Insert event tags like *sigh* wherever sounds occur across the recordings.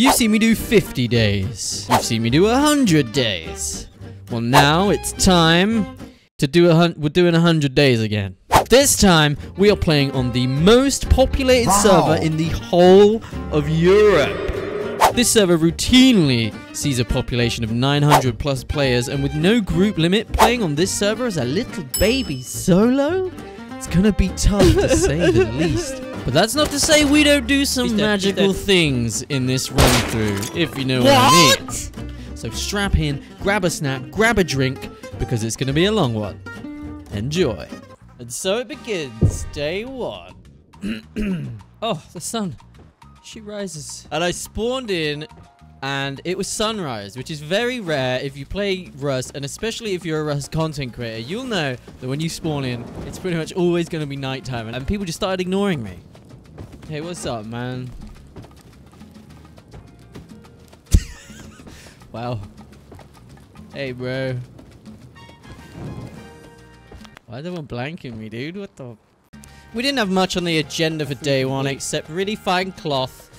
You've seen me do 50 days. You've seen me do 100 days. Well, now it's time to do a hun- we're doing 100 days again. This time, we are playing on the most populated Wow. server in the whole of Europe. This server routinely sees a population of 900 plus players, and with no group limit, playing on this server as a little baby solo, it's gonna be tough to say the *laughs* least. But that's not to say we don't do some He's magical dead. things in this run through, if you know what, I mean. So strap in, grab a snack, grab a drink, because it's gonna be a long one. Enjoy. And so it begins, day one. *clears throat* oh, the sun. She rises. And I spawned in and it was sunrise, which is very rare if you play Rust, and especially if you're a Rust content creator. You'll know that when you spawn in, it's pretty much always going to be nighttime, and people just started ignoring me. Hey, what's up, man? *laughs* wow. Hey, bro. Why is everyone blanking me, dude? What the? We didn't have much on the agenda for day one except really find cloth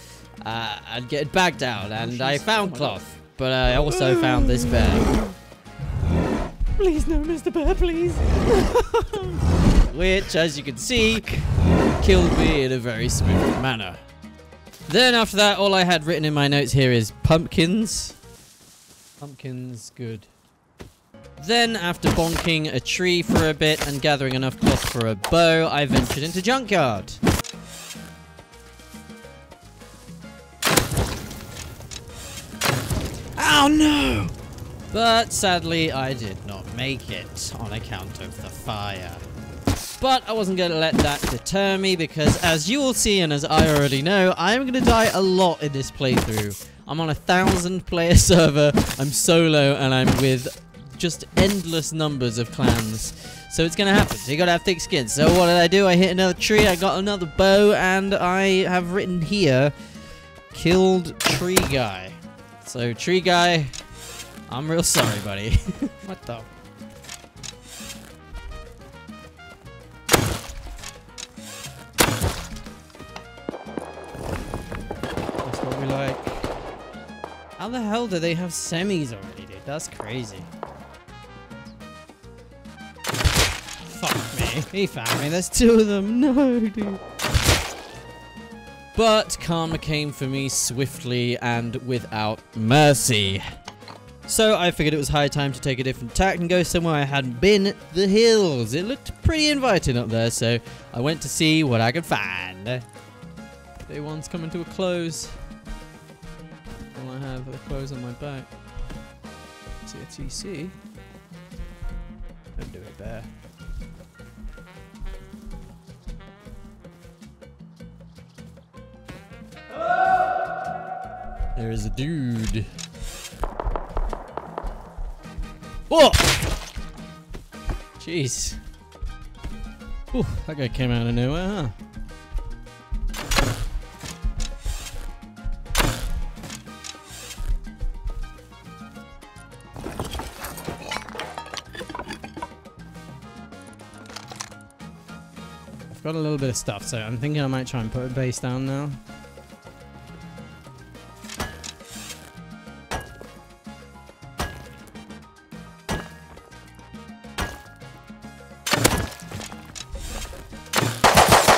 uh, and get it bagged out. And I found cloth, but I also found this bag. Please, no, Mr. Bear, please. *laughs* Which, as you can see, killed me in a very swift manner. Then after that, all I had written in my notes here is pumpkins. Pumpkins, good. Then, after bonking a tree for a bit and gathering enough cloth for a bow, I ventured into Junkyard. Oh no! But sadly, I did not make it on account of the fire. But I wasn't going to let that deter me because as you will see and as I already know, I am going to die a lot in this playthrough. I'm on a thousand player *laughs* server, I'm solo, and I'm with just endless numbers of clans. So it's gonna happen. So you gotta have thick skin. So what did I do? I hit another tree, I got another bow, and I have written here, killed tree guy. So tree guy, I'm real sorry, buddy. *laughs* what the? Like. How the hell do they have semis already, dude? That's crazy. Fuck me. He found me. There's two of them. *laughs* No, dude. But karma came for me swiftly and without mercy. So I figured it was high time to take a different tack and go somewhere I hadn't been, the hills. It looked pretty inviting up there, so I went to see what I could find. Day one's coming to a close. Have a close on my back? See a TC? Don't do it there. There is a dude. Oh! Jeez. Whew, that guy came out of nowhere, huh? I've got a little bit of stuff, so I'm thinking I might try and put a base down now.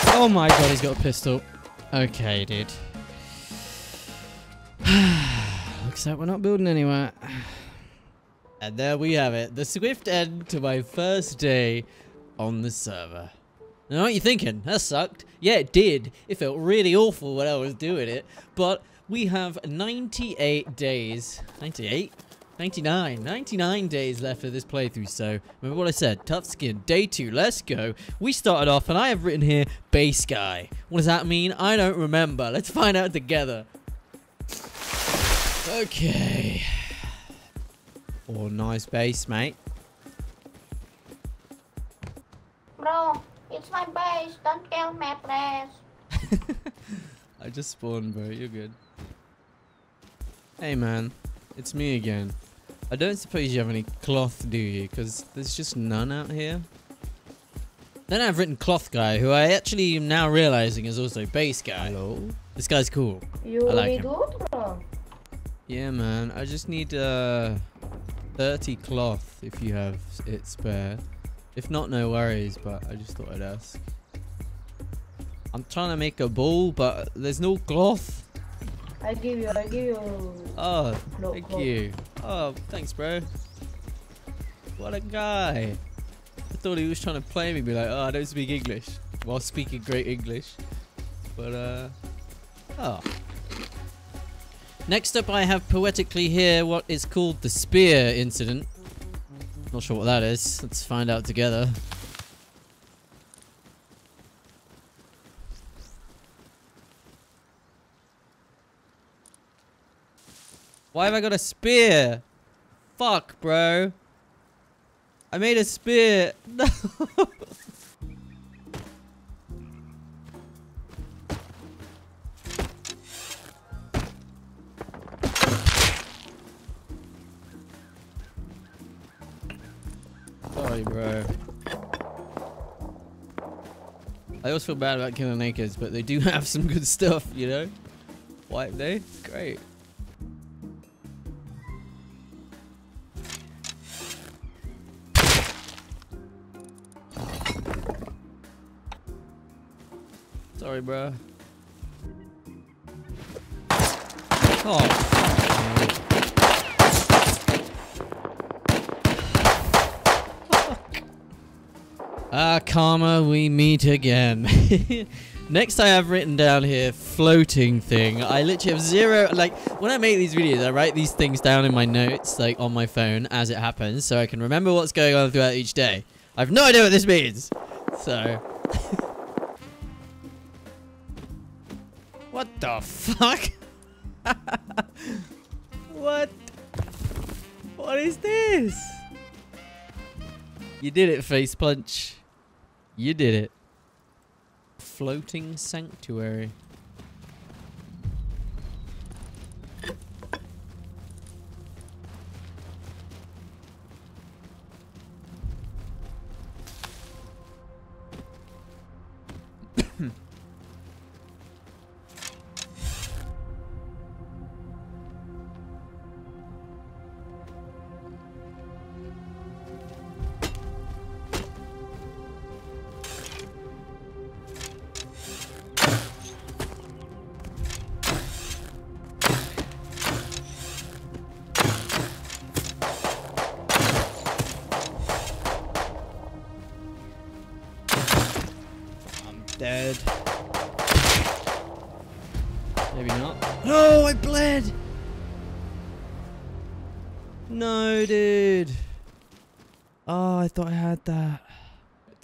Oh my god, he's got a pistol. Okay, dude. *sighs* Looks like we're not building anywhere. *sighs* And there we have it. The swift end to my first day on the server. Now, what you thinking? That sucked. Yeah, it did. It felt really awful when I was doing it. But we have 98 days. 98? 99. 99 days left of this playthrough. So, remember what I said. Tough skin. Day 2. Let's go. We started off and I have written here, base guy. What does that mean? I don't remember. Let's find out together. Okay. Oh, nice base, mate. Bro, it's my base. Don't kill me, please. *laughs* I just spawned, bro. You're good. Hey, man. It's me again. I don't suppose you have any cloth, do you? Because there's just none out here. Then I've written cloth guy, who I actually am now realizing is also base guy. Hello? This guy's cool. You I like really him. good. Yeah, man. I just need uh, 30 cloth if you have it spare. If not, no worries, but I just thought I'd ask. I'm trying to make a ball, but there's no cloth. I give you, I give you. Oh, No thank cloth. you. Oh, thanks, bro. What a guy. I thought he was trying to play me, be like, oh, I don't speak English, while speaking great English. But, uh, oh. Next up, I have poetically here what is called the spear incident. Not sure what that is. Let's find out together. Why have I got a spear? Fuck, bro. I made a spear. *laughs* No. Sorry, bro. I always feel bad about killing nakeds, but they do *laughs* have some good stuff, you know? Wipe they? Great. Sorry, bro. Oh, fuck me. Ah, karma, we meet again. *laughs* Next I have written down here, floating thing. I literally have zero, like, when I make these videos, I write these things down in my notes, like, on my phone as it happens, so I can remember what's going on throughout each day. I have no idea what this means. So. *laughs* what the fuck? *laughs* what? What is this? You did it, Facepunch. You did it. Floating sanctuary.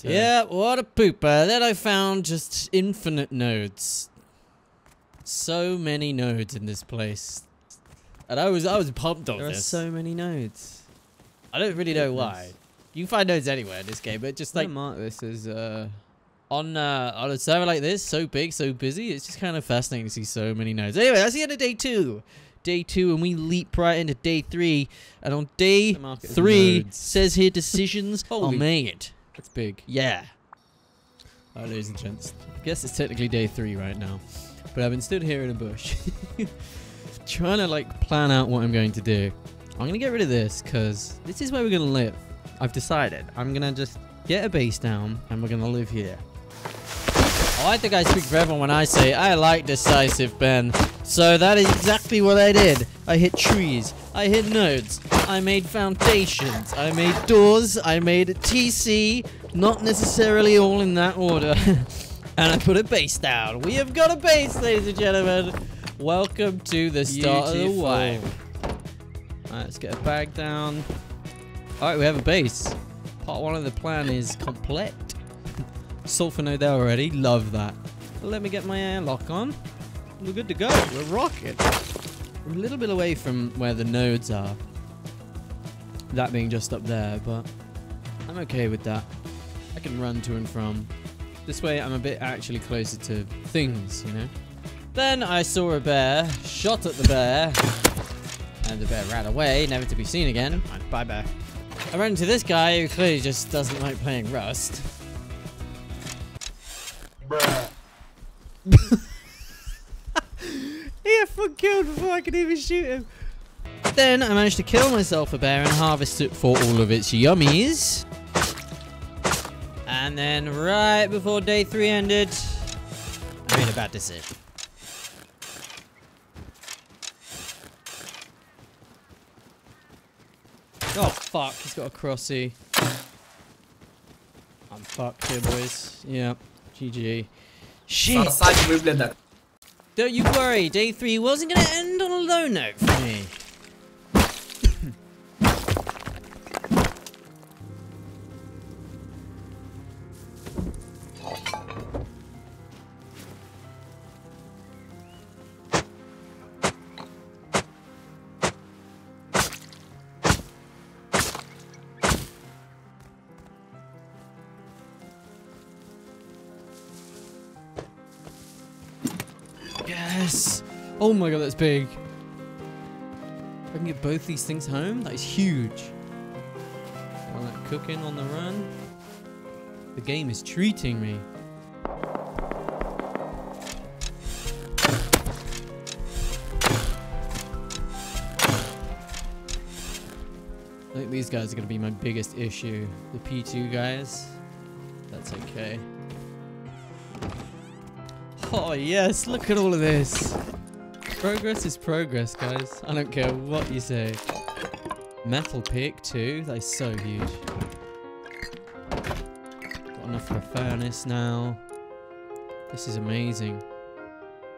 Yeah, what a pooper. Then I found just infinite nodes. So many nodes in this place. And I was I was pumped on There are this. so many nodes. I don't really know why. You can find nodes anywhere in this game, but just Like mark this as uh on uh, on a server like this, so big, so busy, it's just kind of fascinating to see so many nodes. Anyway, that's the end of day two. Day two, and we leap right into day three. And on day The market is three, says here decisions *laughs* are made. That's big. Yeah. Alright, ladies and gents. I guess it's technically day three right now. But I've been stood here in a bush. *laughs* trying to like plan out what I'm going to do. I'm going to get rid of this because this is where we're going to live. I've decided. I'm going to just get a base down and we're going to live here. Oh, I think I speak for everyone when I say I like decisive Ben. So that is exactly what I did. I hit trees. I hit nodes. I made foundations. I made doors. I made a TC. Not necessarily all in that order. *laughs* and I put a base down. We have got a base, ladies and gentlemen. Welcome to the start of the Beautiful. wipe. Alright, let's get a bag down. Alright, we have a base. Part one of the plan is complete. *laughs* Sulfur node there already. Love that. Let me get my airlock on. We're good to go. We're rocking. We're a little bit away from where the nodes are. That being just up there, but I'm okay with that. I can run to and from. This way I'm a bit actually closer to things, you know? Then I saw a bear, shot at the bear, and the bear ran away, never to be seen again. Bye bear. I ran into this guy who clearly just doesn't like playing Rust. *laughs* He had foot killed before I could even shoot him. Then I managed to kill myself a bear and harvest it for all of its yummies. And then right before day three ended, I made a bad decision. Oh fuck, he's got a crossy. I'm fucked here, boys. Yep. GG. Shit! Don't you worry, day three wasn't going to end on a low note for me. Yes! Oh my god, that's big. I can get both these things home, that is huge. All that cooking on the run. The game is treating me. I think these guys are going to be my biggest issue. The P2 guys. That's okay. Oh yes, look at all of this. Progress is progress, guys. I don't care what you say. Metal pick too, that is so huge. Got enough for a furnace now. This is amazing.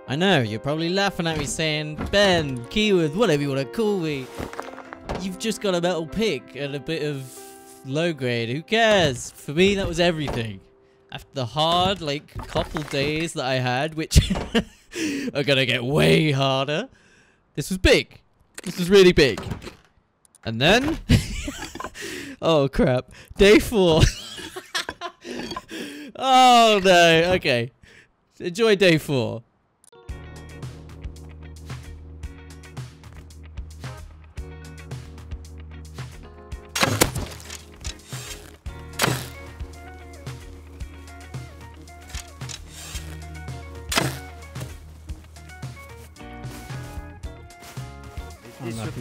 I know, you're probably laughing at me saying, Ben, Keyworth, whatever you want to call me. You've just got a metal pick and a bit of low grade. Who cares? For me, that was everything. After the hard, like, couple days that I had, which *laughs* are gonna get way harder, this was big. This was really big. And then, *laughs* oh crap, day four. *laughs* oh no, okay. Enjoy day four.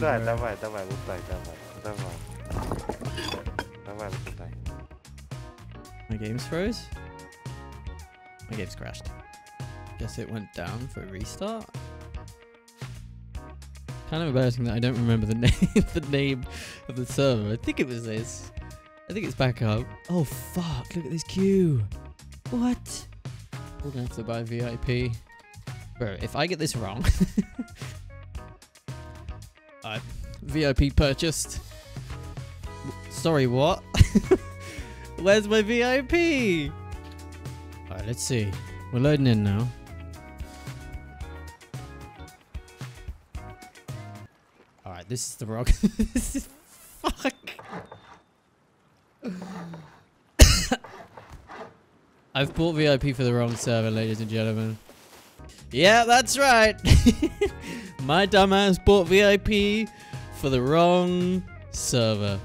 Иди Unlucky сюда, bro. давай, давай, лутай, давай, давай. Давай, лутай. My game's froze? My game's crashed. Guess it went down for a restart. Kind of embarrassing that I don't remember the name *laughs* the name of the server. I think it was this. I think it's back up. Oh fuck, look at this queue. What? We're gonna have to buy VIP. Bro, if I get this wrong, *laughs* VIP purchased. sorry, what? *laughs* Where's my VIP? Alright, let's see. We're loading in now. Alright, this is the wrong. *laughs* this is fuck. *coughs* I've bought VIP for the wrong server, ladies and gentlemen. Yeah, that's right. *laughs* my dumbass bought VIP for the wrong server.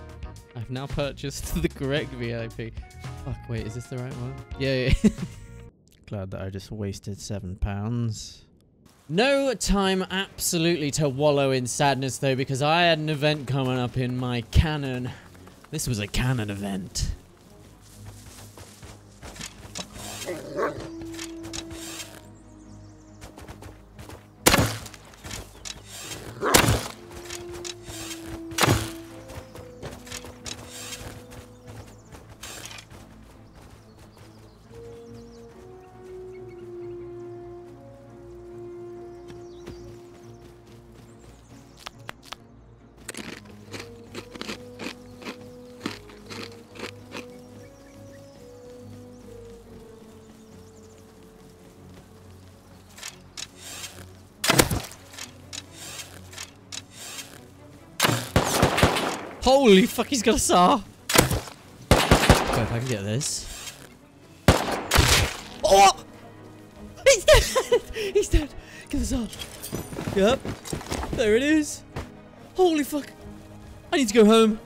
I've now purchased *laughs* the correct VIP. Fuck, wait, is this the right one? Yeah, yeah. *laughs* Glad that I just wasted seven pounds. No time absolutely to wallow in sadness though because I had an event coming up in my canon. This was a canon event. Fuck, he's got a saw! Okay, if I can get this. Oh! He's dead! *laughs* He's dead! Get the saw! Yep. There it is. Holy fuck. I need to go home.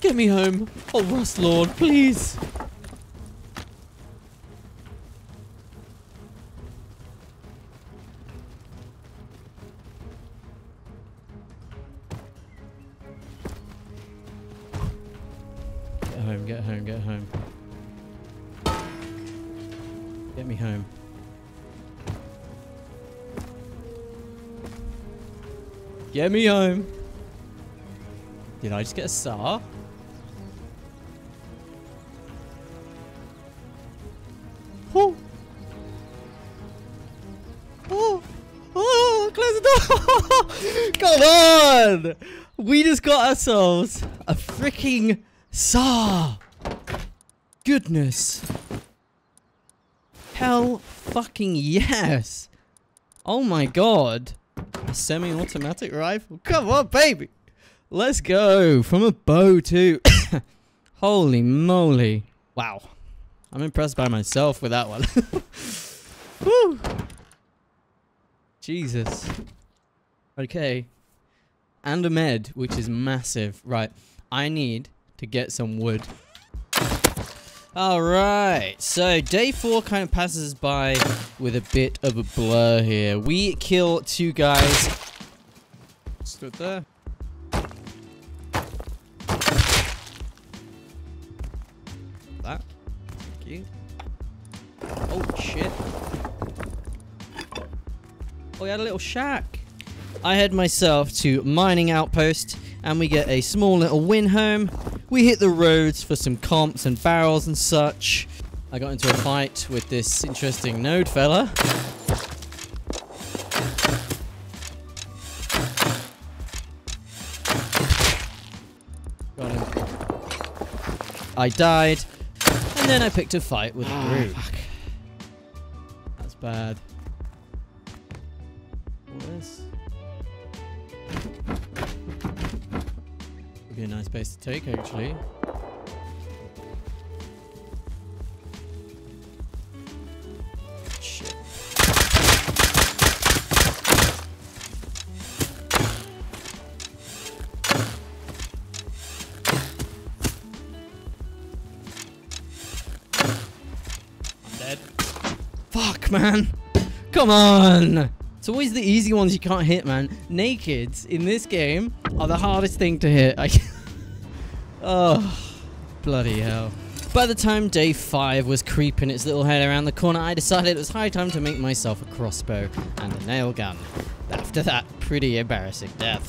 Get me home. Oh, Rust Lord, please. Get me home. Did I just get a saw? Oh. Oh. Oh, close the door. *laughs* Come on. We just got ourselves a freaking saw. Goodness. Hell fucking yes. Oh my god. Semi-automatic rifle? Come on, baby. Let's go. From a bow too. *coughs* Holy moly. Wow. I'm impressed by myself with that one. *laughs* Woo. Jesus. Okay. And a med, which is massive. Right. I need to get some wood. Alright, so day four kind of passes by with a bit of a blur here. We kill two guys. Stood there. That. Thank you. Oh, shit. Oh, we had a little shack. I head myself to mining outpost and we get a small little win home. We hit the roads for some comps and barrels and such. I got into a fight with this interesting node fella. Got him. I died, and then I picked a fight with a Ah, group. fuck. That's bad. Would be a nice base to take, actually. Fuck, man. Come on. It's always the easy ones you can't hit, man. Naked in this game are the hardest thing to hit. I *laughs* oh, bloody hell. By the time day five was creeping its little head around the corner, I decided it was high time to make myself a crossbow and a nail gun. After that pretty embarrassing death.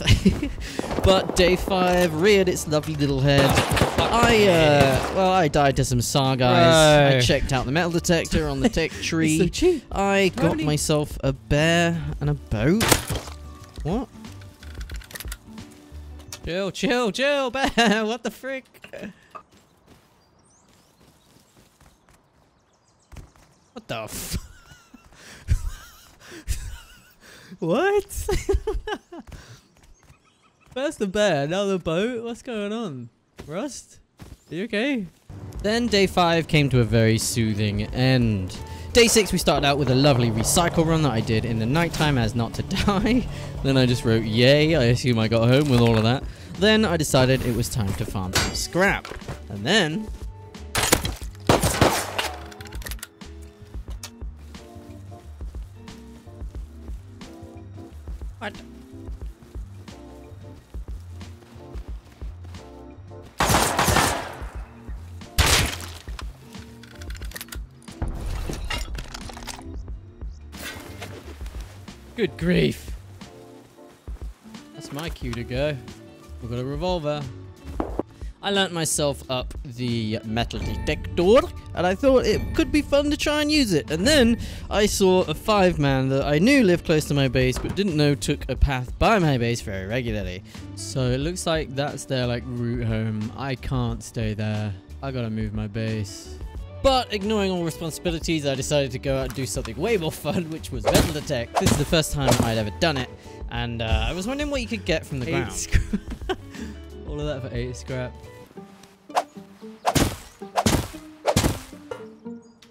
*laughs* but day five reared its lovely little head. I, uh, well, I died to some SAR guys. I checked out the metal detector on the tech *laughs* tree. So cheap. I got myself a bear and a boat. What? Chill, chill, chill, *laughs* what the frick? What the f- *laughs* What? *laughs* First the bear, now the boat. What's going on? Rust? Are you okay? Then day five came to a very soothing end. Day six, we started out with a lovely recycle run that I did in the nighttime as not to *laughs* die. then I just wrote yay. I assume I got home with all of that. Then I decided it was time to farm some scrap. And then What? Good grief. That's my cue to go. We've got a revolver. I learnt myself up the metal detector, and I thought it could be fun to try and use it. And then I saw a five man that I knew lived close to my base, but didn't know took a path by my base very regularly. So it looks like that's their like route home. I can't stay there. I gotta move my base. But ignoring all responsibilities, I decided to go out and do something way more fun, which was metal detect. This is the first time I'd ever done it, and uh, I was wondering what you could get from the Eight ground. *laughs* All of that for eight scrap.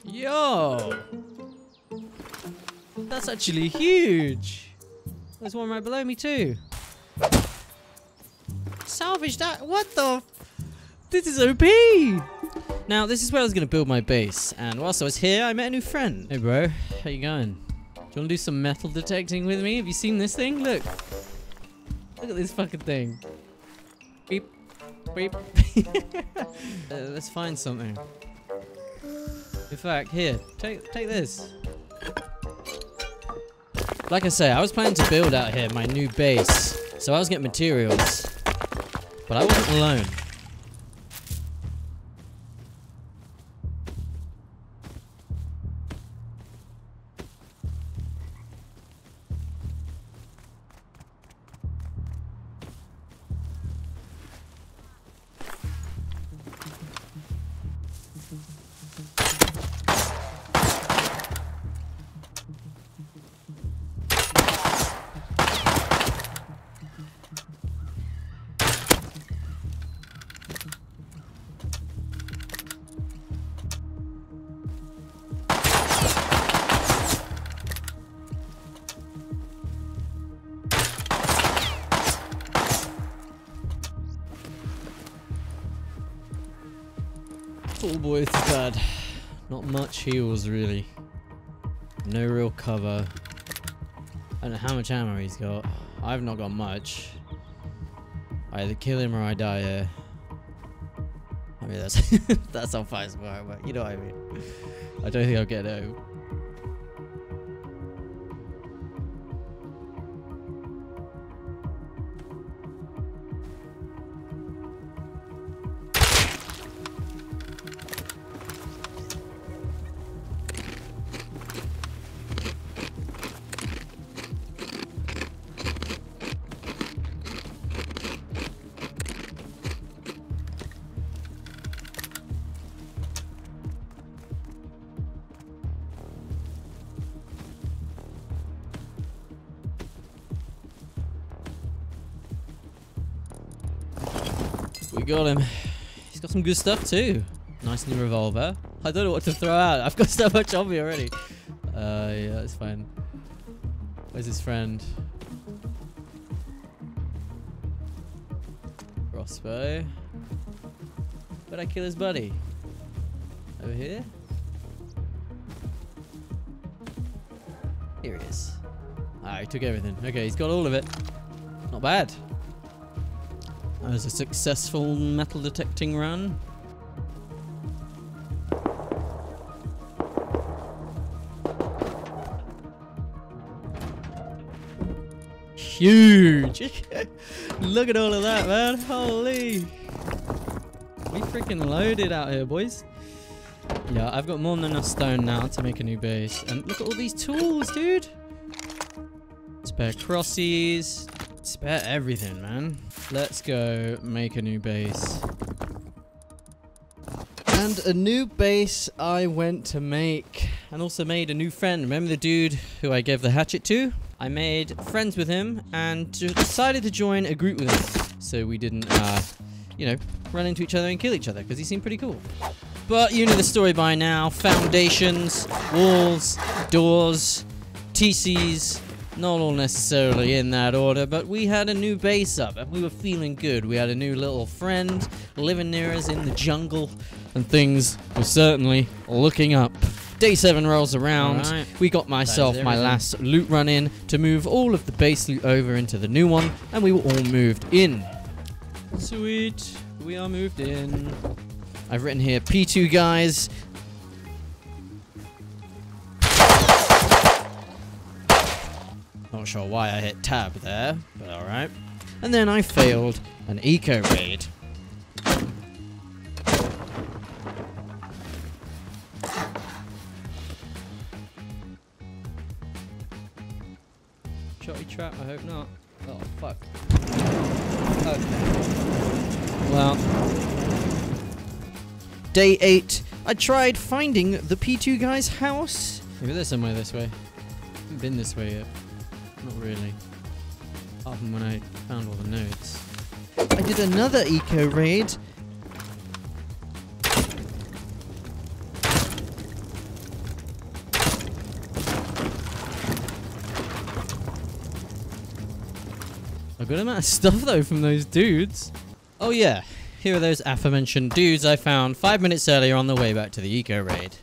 Yo! That's actually huge. There's one right below me too. Salvage that. What the? This is OP! Now, this is where I was going to build my base, and whilst I was here, I met a new friend. Hey bro, how you going? Do you want to do some metal detecting with me? Have you seen this thing? Look. Look at this fucking thing. Beep. beep. *laughs* uh, let's find something. In fact, here, take take this. Like I say, I was planning to build out here my new base, so I was getting materials, but I wasn't alone. Heals really. No real cover. I don't know how much ammo he's got. I've not got much. I either kill him or I die here. I mean that's *laughs* that's how fights work, but you know what I mean. I don't think I'll get home. Good stuff too. Nice new revolver. I don't know what to throw out. I've got *laughs* so much on me already. Uh, yeah, that's fine. Where's his friend? Crossbow. Where'd I kill his buddy? Over here? Here he is. Ah, he took everything. Okay, he's got all of it. Not bad. That was a successful metal detecting run. Huge! *laughs* Look at all of that, man. Holy! We freaking loaded out here, boys. Yeah, I've got more than enough stone now to make a new base. And look at all these tools, dude! Spare crossies. Spare everything, man. Let's go make a new base. And a new base I went to make. And also made a new friend. Remember the dude who I gave the hatchet to? I made friends with him and decided to join a group with him. So we didn't, uh, you know, run into each other and kill each other because he seemed pretty cool. But you know the story by now. Foundations, walls, doors, TCs, not all necessarily in that order, but we had a new base up and we were feeling good. We had a new little friend living near us in the jungle, and things were certainly looking up. Day 7 rolls around. Alright. We got myself my last loot run in to move all of the base loot over into the new one, and we were all moved in. Sweet. We are moved in. I've written here P2 guys. Not sure why I hit tab there, but alright. And then I failed an eco raid. Shotty trap, I hope not. Oh, fuck. Okay. Well. Day 8. I tried finding the P2 guy's house. Maybe there's somewhere this way. haven't been this way yet. Not really. Apart from when I found all the nodes. I did another eco raid. A good amount of stuff though from those dudes. Oh yeah, here are those aforementioned dudes I found five minutes earlier on the way back to the eco raid.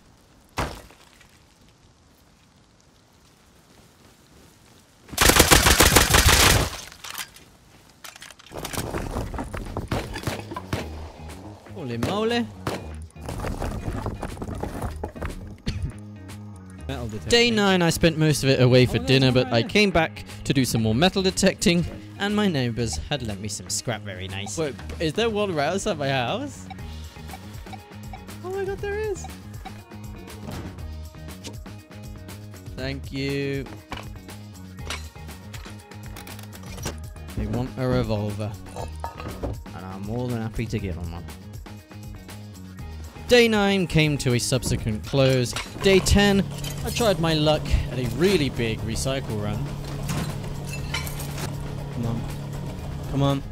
Metal detecting. Day 9, I spent most of it away for Oh, dinner, but I came back to do some more metal detecting, and my neighbours had lent me some scrap very nice. Wait, is there one right outside my house? Oh my god, there is. Thank you. They want a revolver. And I'm more than happy to give them one. Day 9 came to a subsequent close. Day 10, I tried my luck at a really big recycle run. Come on. Come on.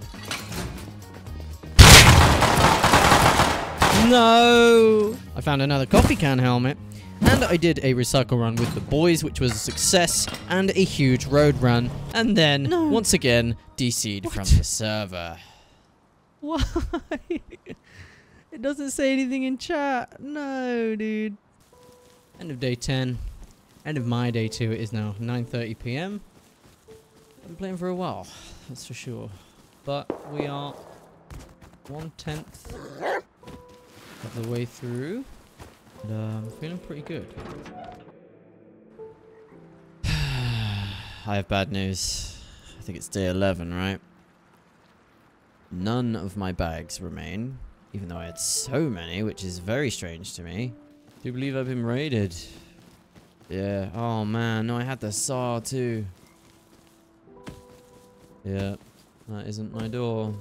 No! I found another coffee can helmet. And I did a recycle run with the boys, which was a success, and a huge road run. And then, No. once again, DC'd from the server. Why? *laughs* it doesn't say anything in chat. No, dude. End of day 10. End of my day 2. It is now 9.30 p.m. I've been playing for a while, that's for sure. But we are one tenth of the way through. And I'm feeling pretty good. *sighs* I have bad news. I think it's day 11, right? None of my bags remain, even though I had so many, which is very strange to me. Do you believe I've been raided? Yeah. Oh man, no, I had the saw too. Yeah, that isn't my door.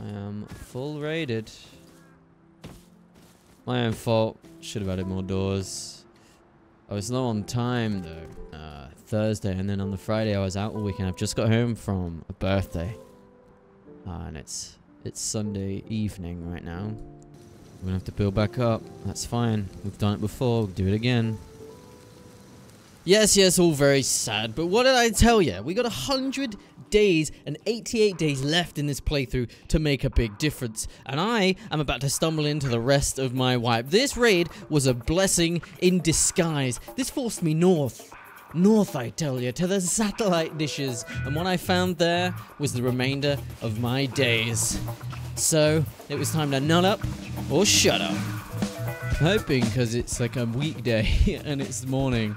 I am full raided. My own fault. Should have added more doors. I was low on time though. Uh, Thursday and then on the Friday I was out all weekend. I've just got home from a birthday. Uh, and it's it's Sunday evening right now. We're gonna have to build back up. That's fine. We've done it before. We'll do it again. Yes, yes, all very sad. But what did I tell you? We got 100 days and 88 days left in this playthrough to make a big difference. And I am about to stumble into the rest of my wipe. This raid was a blessing in disguise. This forced me north. North, I tell you, to the satellite dishes. And what I found there was the remainder of my days. So, it was time to nut up or shut up. Hoping because it's like a weekday *laughs* and it's morning.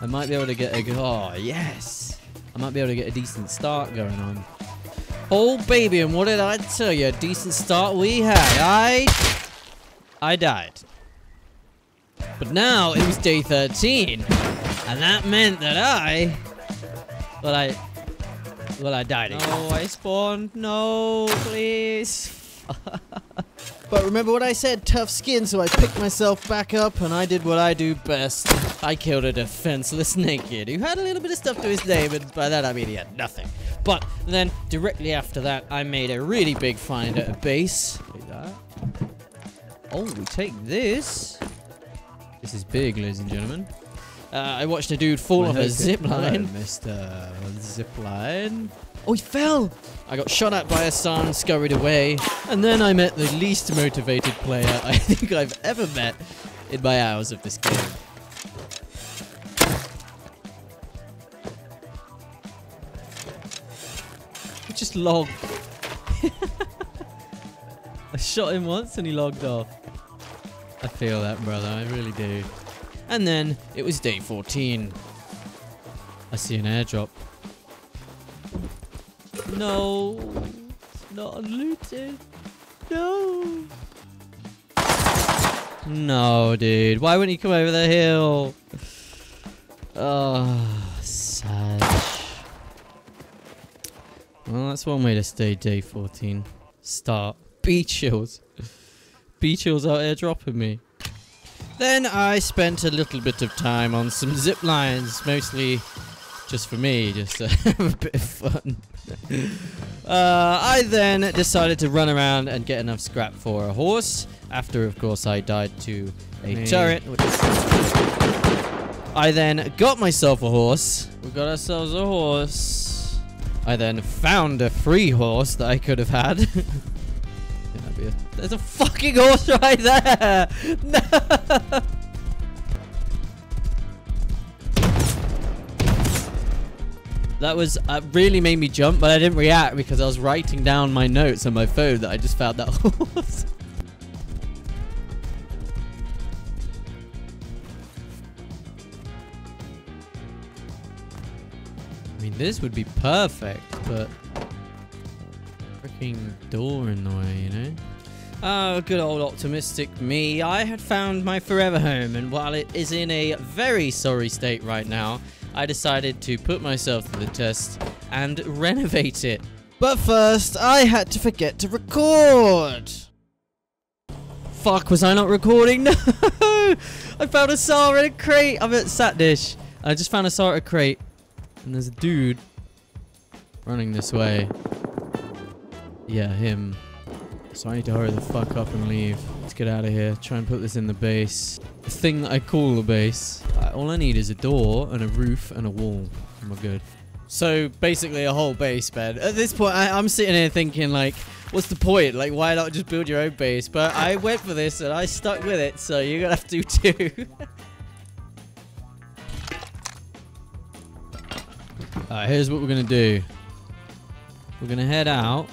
I might be able to get a oh yes. I might be able to get a decent start going on. Oh baby, and what did I tell you? A decent start we had. I I died. But now it was day 13. And that meant that I well I well I died again. No, I spawned. No, please. *laughs* But remember what I said, tough skin, so I picked myself back up and I did what I do best. I killed a defenseless naked who had a little bit of stuff to his name, and by that I mean he had nothing. But then, directly after that, I made a really big find at a base. Take that. Oh, we take this. This is big, ladies and gentlemen. Uh, I watched a dude fall off a zip line. Mr. Zipline. Oh, he fell! I got shot at by a sun, scurried away, and then I met the least motivated player *laughs* I think I've ever met in my hours of this game. He just logged. *laughs* I shot him once and he logged off. I feel that, brother. I really do. And then it was day 14. I see an airdrop. No, it's not unlooted. No. No, dude. Why wouldn't you come over the hill? Oh, sad. Well, that's one way to stay day 14. Start. Beach chills. Beach chills out here dropping me. Then I spent a little bit of time on some zip lines, mostly just for me, just to *laughs* have a bit of fun. *laughs* uh, I then decided to run around and get enough scrap for a horse. After, of course, I died to a Me. turret. I then got myself a horse. We got ourselves a horse. I then found a free horse that I could have had. *laughs* There's a fucking horse right there! No! That was uh, really made me jump, but I didn't react because I was writing down my notes on my phone that I just found that *laughs* horse. I mean, this would be perfect, but freaking door in the way, you know? Oh, good old optimistic me. I had found my forever home, and while it is in a very sorry state right now, I decided to put myself to the test and *laughs* renovate it. But first, I had to forget to record. Fuck, was I not recording? *laughs* No! I found a saw in a crate. I'm at Sat Dish. I just found a saw in a crate. And there's a dude running this way. Yeah, him. So I need to hurry the fuck up and leave. Let's get out of here. Try and put this in the base. The thing that I call the base. Uh, all I need is a door and a roof and a wall. And we're good. So basically a whole base bed. At this point, I, I'm sitting here thinking like, what's the point? Like, why not just build your own base? But I went for this and I stuck with it, so you're gonna have to too. *laughs* Alright, here's what we're gonna do. We're gonna head out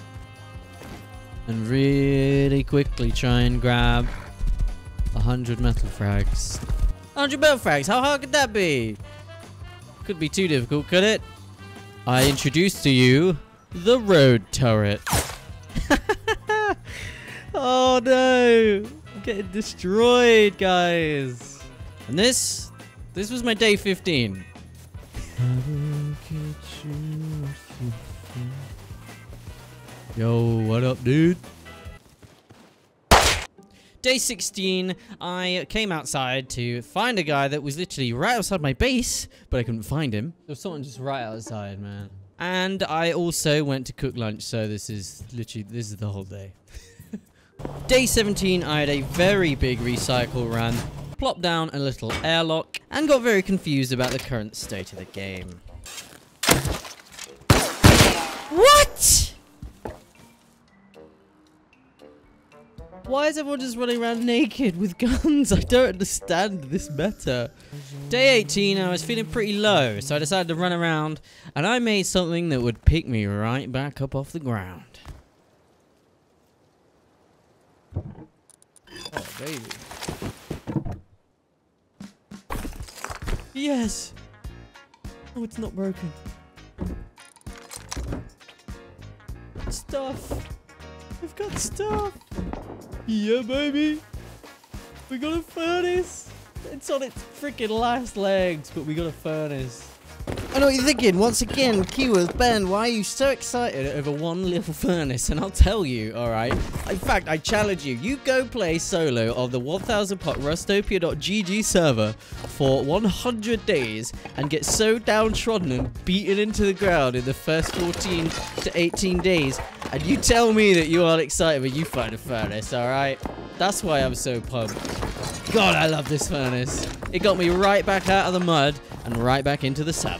and really quickly try and grab a hundred metal frags. Hundred metal frags, how hard could that be? Could be too difficult, could it? I introduce to you the road turret. *laughs* oh no! I'm getting destroyed, guys. And this, this was my day 15. Yo, what up, dude? Day 16, I came outside to find a guy that was literally right outside my base, but I couldn't find him. There was someone just right outside, man. And I also went to cook lunch, so this is literally, this is the whole day. *laughs* day 17, I had a very big recycle run, plopped down a little airlock, and got very confused about the current state of the game. What? Why is everyone just running around naked with guns? *laughs* I don't understand this meta. Day 18, I was feeling pretty low, so I decided to run around, and I made something that would pick me right back up off the ground. Oh, baby. Yes! Oh, it's not broken. Stuff! I've got stuff! Yeah, baby! We got a furnace! It's on its freaking last legs, but we got a furnace. I know what you're thinking. Once again, Keyworth, Ben, why are you so excited over one little furnace? And I'll tell you, alright? In fact, I challenge you. You go play solo on the 1000 pot rustoria.gg server for 100 days and get so downtrodden and beaten into the ground in the first 14 to 18 days. And you tell me that you aren't excited when you find a furnace, alright? That's why I'm so pumped. God, I love this furnace. It got me right back out of the mud and right back into the saddle.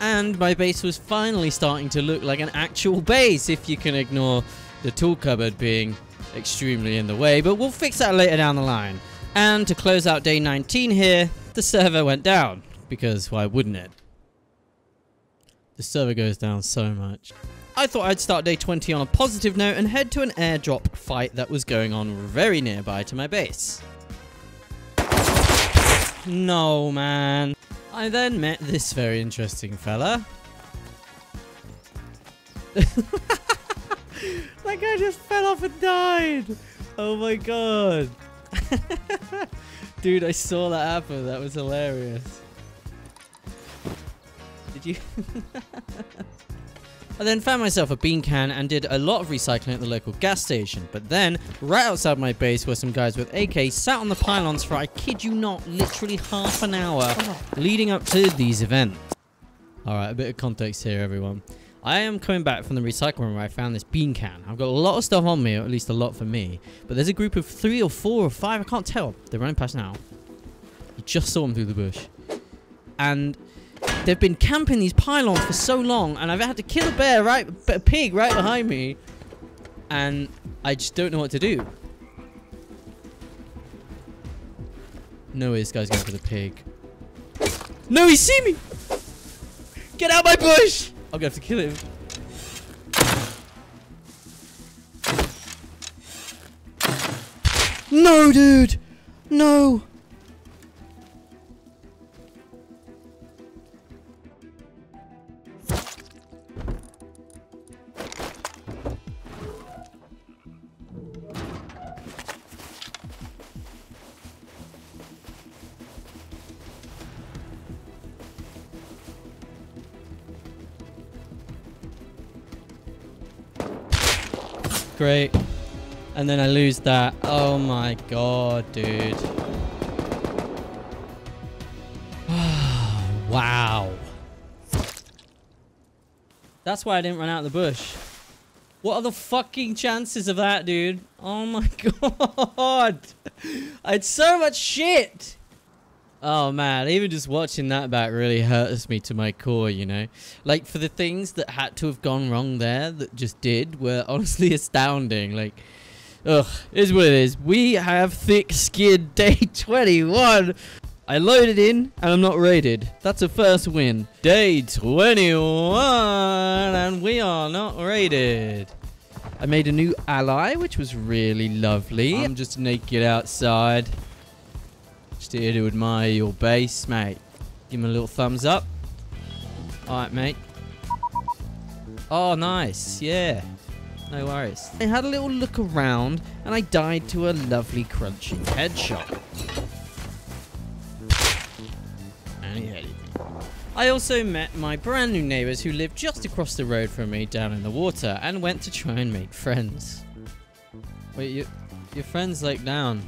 And my base was finally starting to look like an actual *laughs* base, if you can ignore the tool cupboard being extremely in the way, but we'll fix that later down the line. And to close out day 19 here, the server went down, because why wouldn't it? The server goes down so much. I thought I'd start day 20 on a positive note and head to an airdrop fight that was going on very nearby to my base. No, man. I then met this very interesting fella. *laughs* that guy just fell off and died. Oh my god. *laughs* Dude, I saw that happen. That was hilarious. Did you? *laughs* I then found myself a bean can and did a lot of recycling at the local gas station. But then, right outside my base were some guys with AK sat on the pylons for, I kid you not, literally half an hour leading up to these events. Alright, a bit of context here, everyone. I am coming back from the recycling room where I found this bean can. I've got a lot of stuff on me, or at least a lot for me. But there's a group of three or four or five, I can't tell. They're running past now. You just saw them through the bush. And they've been camping these pylons for so long, and I've had to kill a bear right, a pig right behind me, and I just don't know what to do. No way, this guy's going for the pig. No, he see me. Get out my bush! I'm gonna have to kill him. No, dude! No! Great. And then I lose that. Oh my god, dude. *sighs* wow. That's why I didn't run out of the bush. What are the fucking chances of that, dude? Oh my *laughs* god. I had so much shit. Oh man, even just watching that back really hurts me to my core, you know? Like, for the things that had to have gone wrong there that just did were *laughs* honestly astounding. Like, ugh, is what it is. We have thick skin *laughs* day 21. I loaded in and I'm not rated. That's a first win. Day 21 and we are not rated. I made a new ally, which was really lovely. I'm just naked outside. To admire your base, mate. Give me a little thumbs up. Alright, mate. Oh, nice. Yeah. No worries. I had a little look around, and I died to a lovely crunchy headshot. I also met my brand new neighbours who lived just across the road from me down in the water and went to try and make friends. Wait, you, your friend's like down.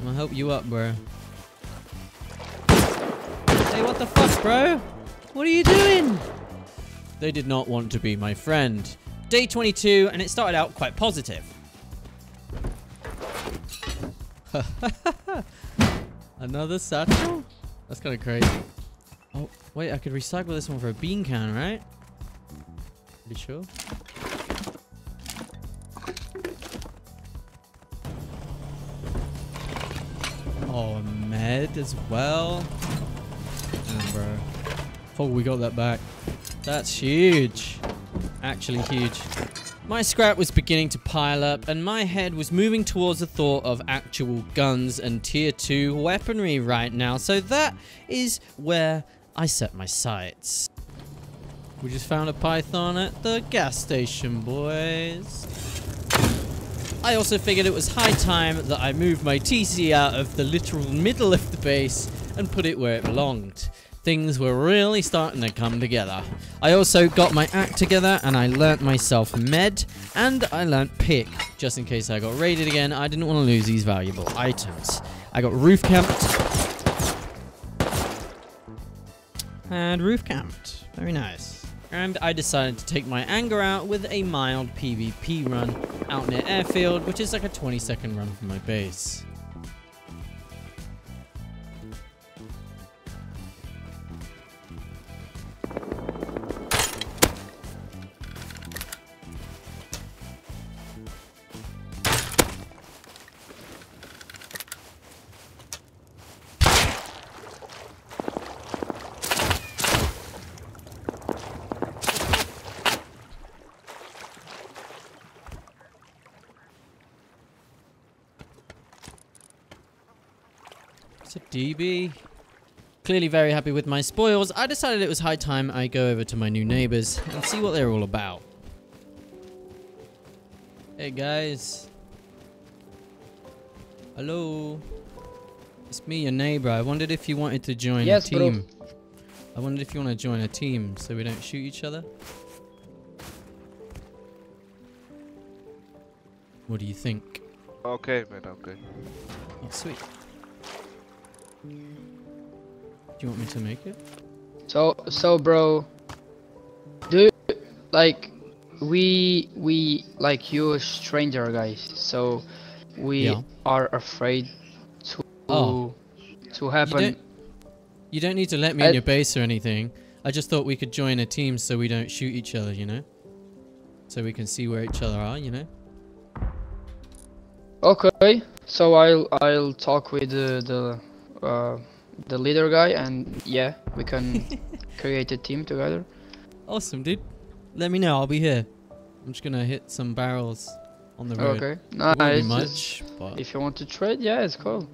I'm gonna help you up, bro. Hey, what the fuck, bro? What are you doing? They did not want to be my friend. Day 22, and it started out quite positive. *laughs* Another satchel? That's kind of crazy. Oh, wait, I could recycle this one for a bean can, right? Pretty sure. Oh, med as well. Damn, bro. Oh, we got that back. That's huge. Actually huge. My scrap was beginning to pile up, and my head was moving towards the thought of actual guns and tier 2 weaponry right now, so that is where I set my sights. We just found a python at the gas station, boys. I also figured it was high time that I moved my TC out of the literal middle of the base and put it where it belonged. Things were really starting to come together. I also got my act together and I learnt myself med and I learnt pick. Just in case I got raided again, I didn't want to lose these valuable items. I got roof camped. And roof camped. Very nice. And I decided to take my anger out with a mild PvP run out near airfield, which is like a 20 second run from my base. It's a DB. Clearly very happy with my spoils, I decided it was high time I go over to my new neighbors and see what they're all about. Hey guys. Hello. It's me, your neighbor. I wondered if you wanted to join Yes, a bro. team. I wondered if you want to join a team so we don't shoot each other. What do you think? Okay, man, okay. Oh, sweet. Do you want me to make it? So so bro, do like we we like you a stranger guys. So we Yeah. are afraid to Oh. to You happen. don't, you don't need to let me in your base or anything. I just thought we could join a team so we don't shoot each other, you know? So we can see where each other are, you know? Okay. So I'll I'll talk with uh, the the uh, the leader guy, and yeah, we can *laughs* create a team together. Awesome, dude. Let me know. I'll be here. I'm just gonna hit some barrels on the road. Okay. It No, won't be just- much, but if you want to trade, yeah, it's cool.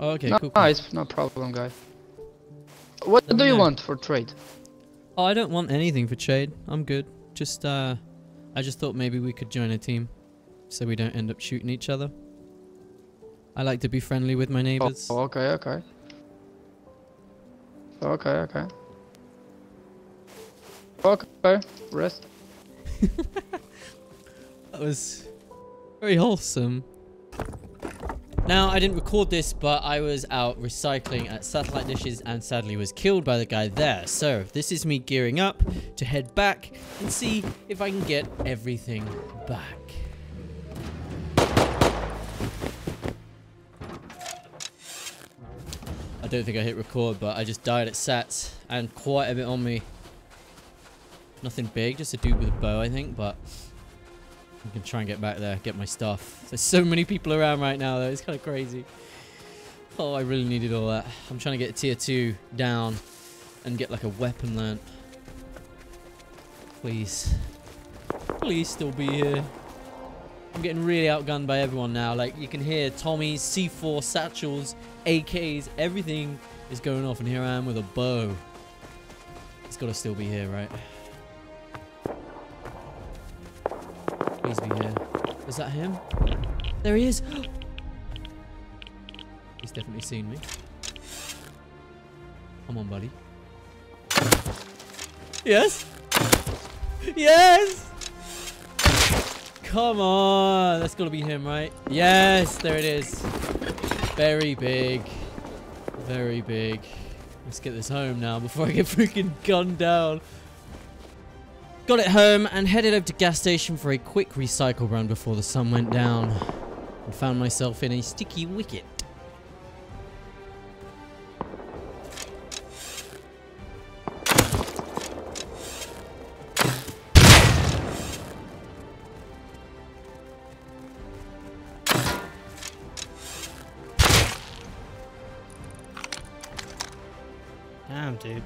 oh, okay, no, cool. no, cool. it's no problem, guy. What Let do you know. want for trade? Oh, I don't want anything for trade. I'm good. Just uh, I just thought maybe we could join a team, so we don't end up shooting each other. I like to be friendly with my oh, neighbors. Oh, okay, okay. Okay, okay. Okay, rest. *laughs* That was very wholesome. Now, I didn't record this, but I was out recycling at Satellite Dishes and sadly was killed by the guy there. So, this is me gearing up to head back and see if I can get everything back. I don't think I hit record, but I just died at Sats and quite a bit on me. Nothing big, just a dude with a bow, I think, but I can try and get back there, get my stuff. There's so many people around right now, though. It's kind of crazy. Oh, I really needed all that. I'm trying to get tier 2 down and get like a weapon learnt. Please. Please still be here. I'm getting really outgunned by everyone now. Like, you can hear Tommy's, C4, satchels, AKs, everything is going off, and here I am with a bow. It's got to still be here, right? Please be here. Is that him? There he is. *gasps* He's definitely seen me. Come on, buddy. Yes. Yes. Come on. That's got to be him, right? Yes, there it is. Very big. Very big. Let's get this home now before I get *laughs* freaking gunned down. Got it home and headed over to gas station for a quick recycle run before the sun went down. And found myself in a sticky wicket. Damn, dude.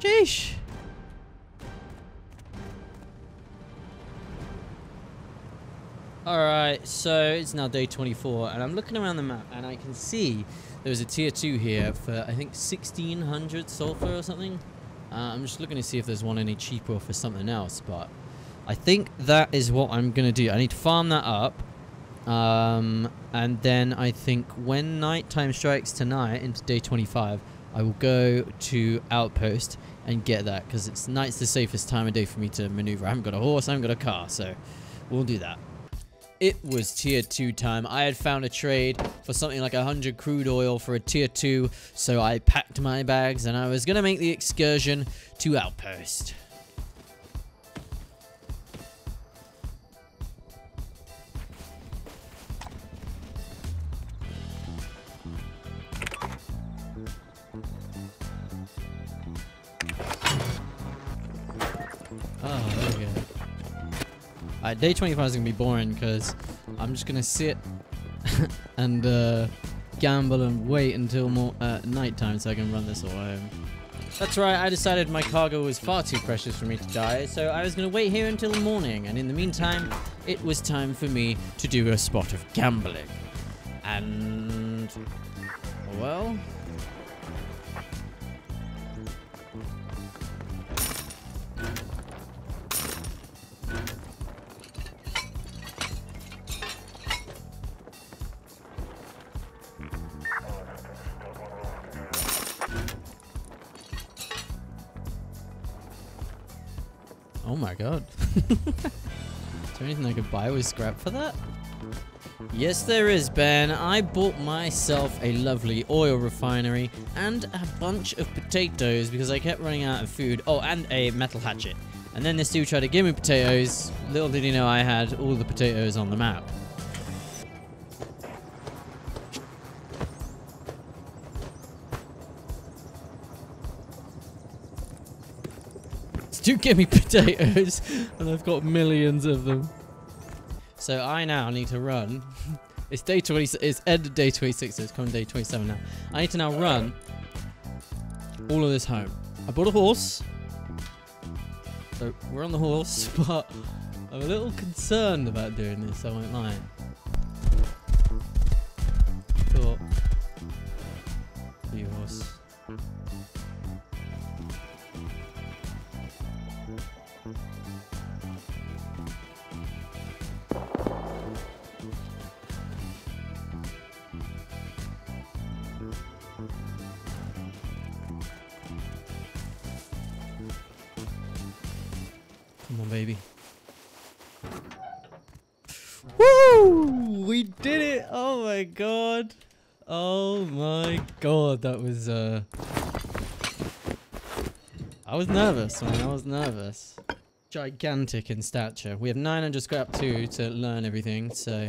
Jeesh. Alright, so it's now day 24, and I'm looking around the map, and I can see there's a tier 2 here for, I think, 1600 sulfur or something. Uh, I'm just looking to see if there's one any cheaper for something else, but I think that is what I'm going to do. I need to farm that up, um, and then I think when nighttime strikes tonight into day 25, I will go to Outpost and get that, because it's night's the safest time of day for me to maneuver. I haven't got a horse, I haven't got a car, so we'll do that. It was tier 2 time. I had found a trade for something like 100 crude oil for a tier 2, so I packed my bags and I was going to make the excursion to Outpost. Day 25 is going to be boring because I'm just going to sit *laughs* and uh, gamble and wait until more uh, nighttime so I can run this all home. That's right, I decided my cargo was far too precious for me to die, so I was going to wait here until the morning, and in the meantime, it was time for me to do a spot of gambling. And. Well. God. *laughs* is there anything I could buy with scrap for that? Yes, there is, Ben. I bought myself a lovely oil refinery and a bunch of potatoes because I kept running out of food. Oh, and a metal hatchet. And then this dude tried to give me potatoes. Little did he know I had all the potatoes on the map. Do give me potatoes, and I've got millions of them. So I now need to run. *laughs* It's day 20. It's end of day 26. So it's coming day 27 now. I need to now run all of this home. I bought a horse. So we're on the horse, *laughs* but I'm a little concerned about doing this. I won't lie. Thought. Be horse. Baby. Woo! We did it! Oh my god. Oh my god, that was uh I was nervous, man. I was nervous. Gigantic in stature. We have 900 scrap too to learn everything, so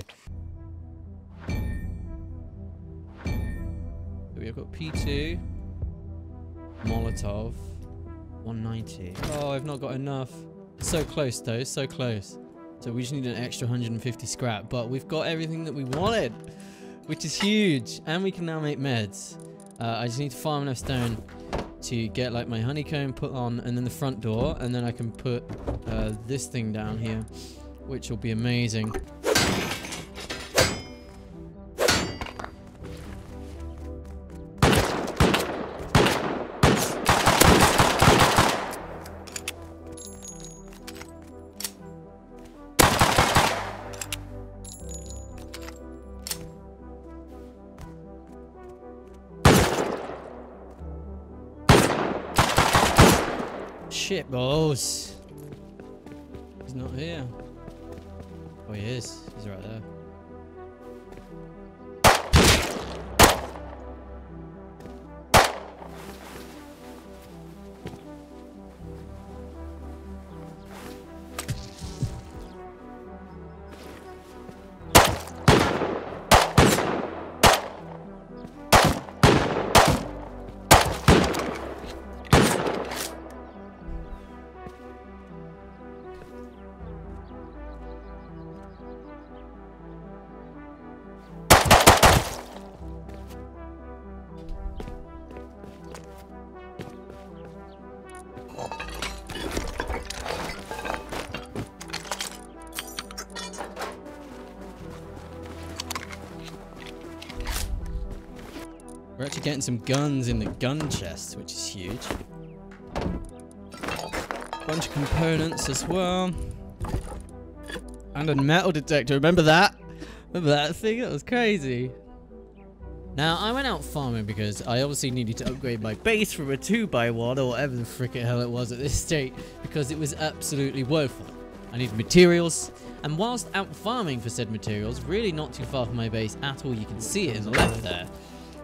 We've got P2 Molotov 190. Oh, I've not got enough. So close though, so close. So we just need an extra 150 scrap, but we've got everything that we wanted, which is huge. And we can now make meds. Uh, I just need to farm enough stone to get like my honeycomb put on and then the front door, and then I can put uh, this thing down here, which will be amazing. Shit balls. Getting some guns in the gun chest, which is huge. Bunch of components as well. And a metal detector. Remember that? Remember that thing? That was crazy. Now, I went out farming because I obviously needed to upgrade my base from a 2x1 or whatever the frickin' hell it was at this state because it was absolutely woeful. I needed materials, and whilst out farming for said materials, really not too far from my base at all, you can see it in the left there,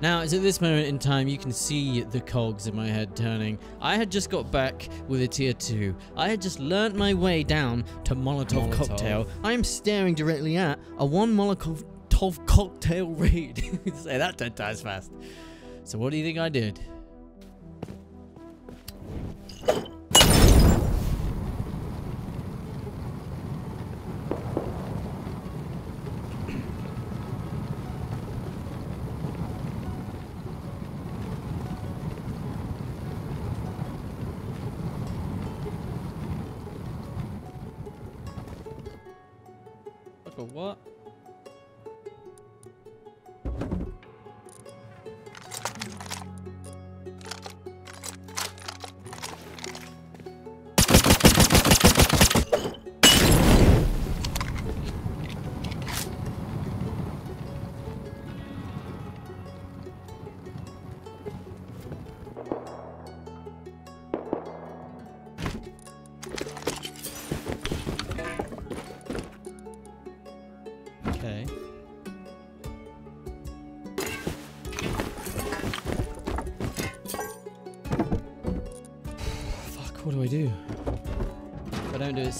Now, it's at this moment in time you can see the cogs in my head turning. I had just got back with a tier 2. I had just learnt my way down to Molotov, Molotov. cocktail. I am staring directly at a one Molotov cocktail raid. *laughs* Say that 10 times fast. So what do you think I did?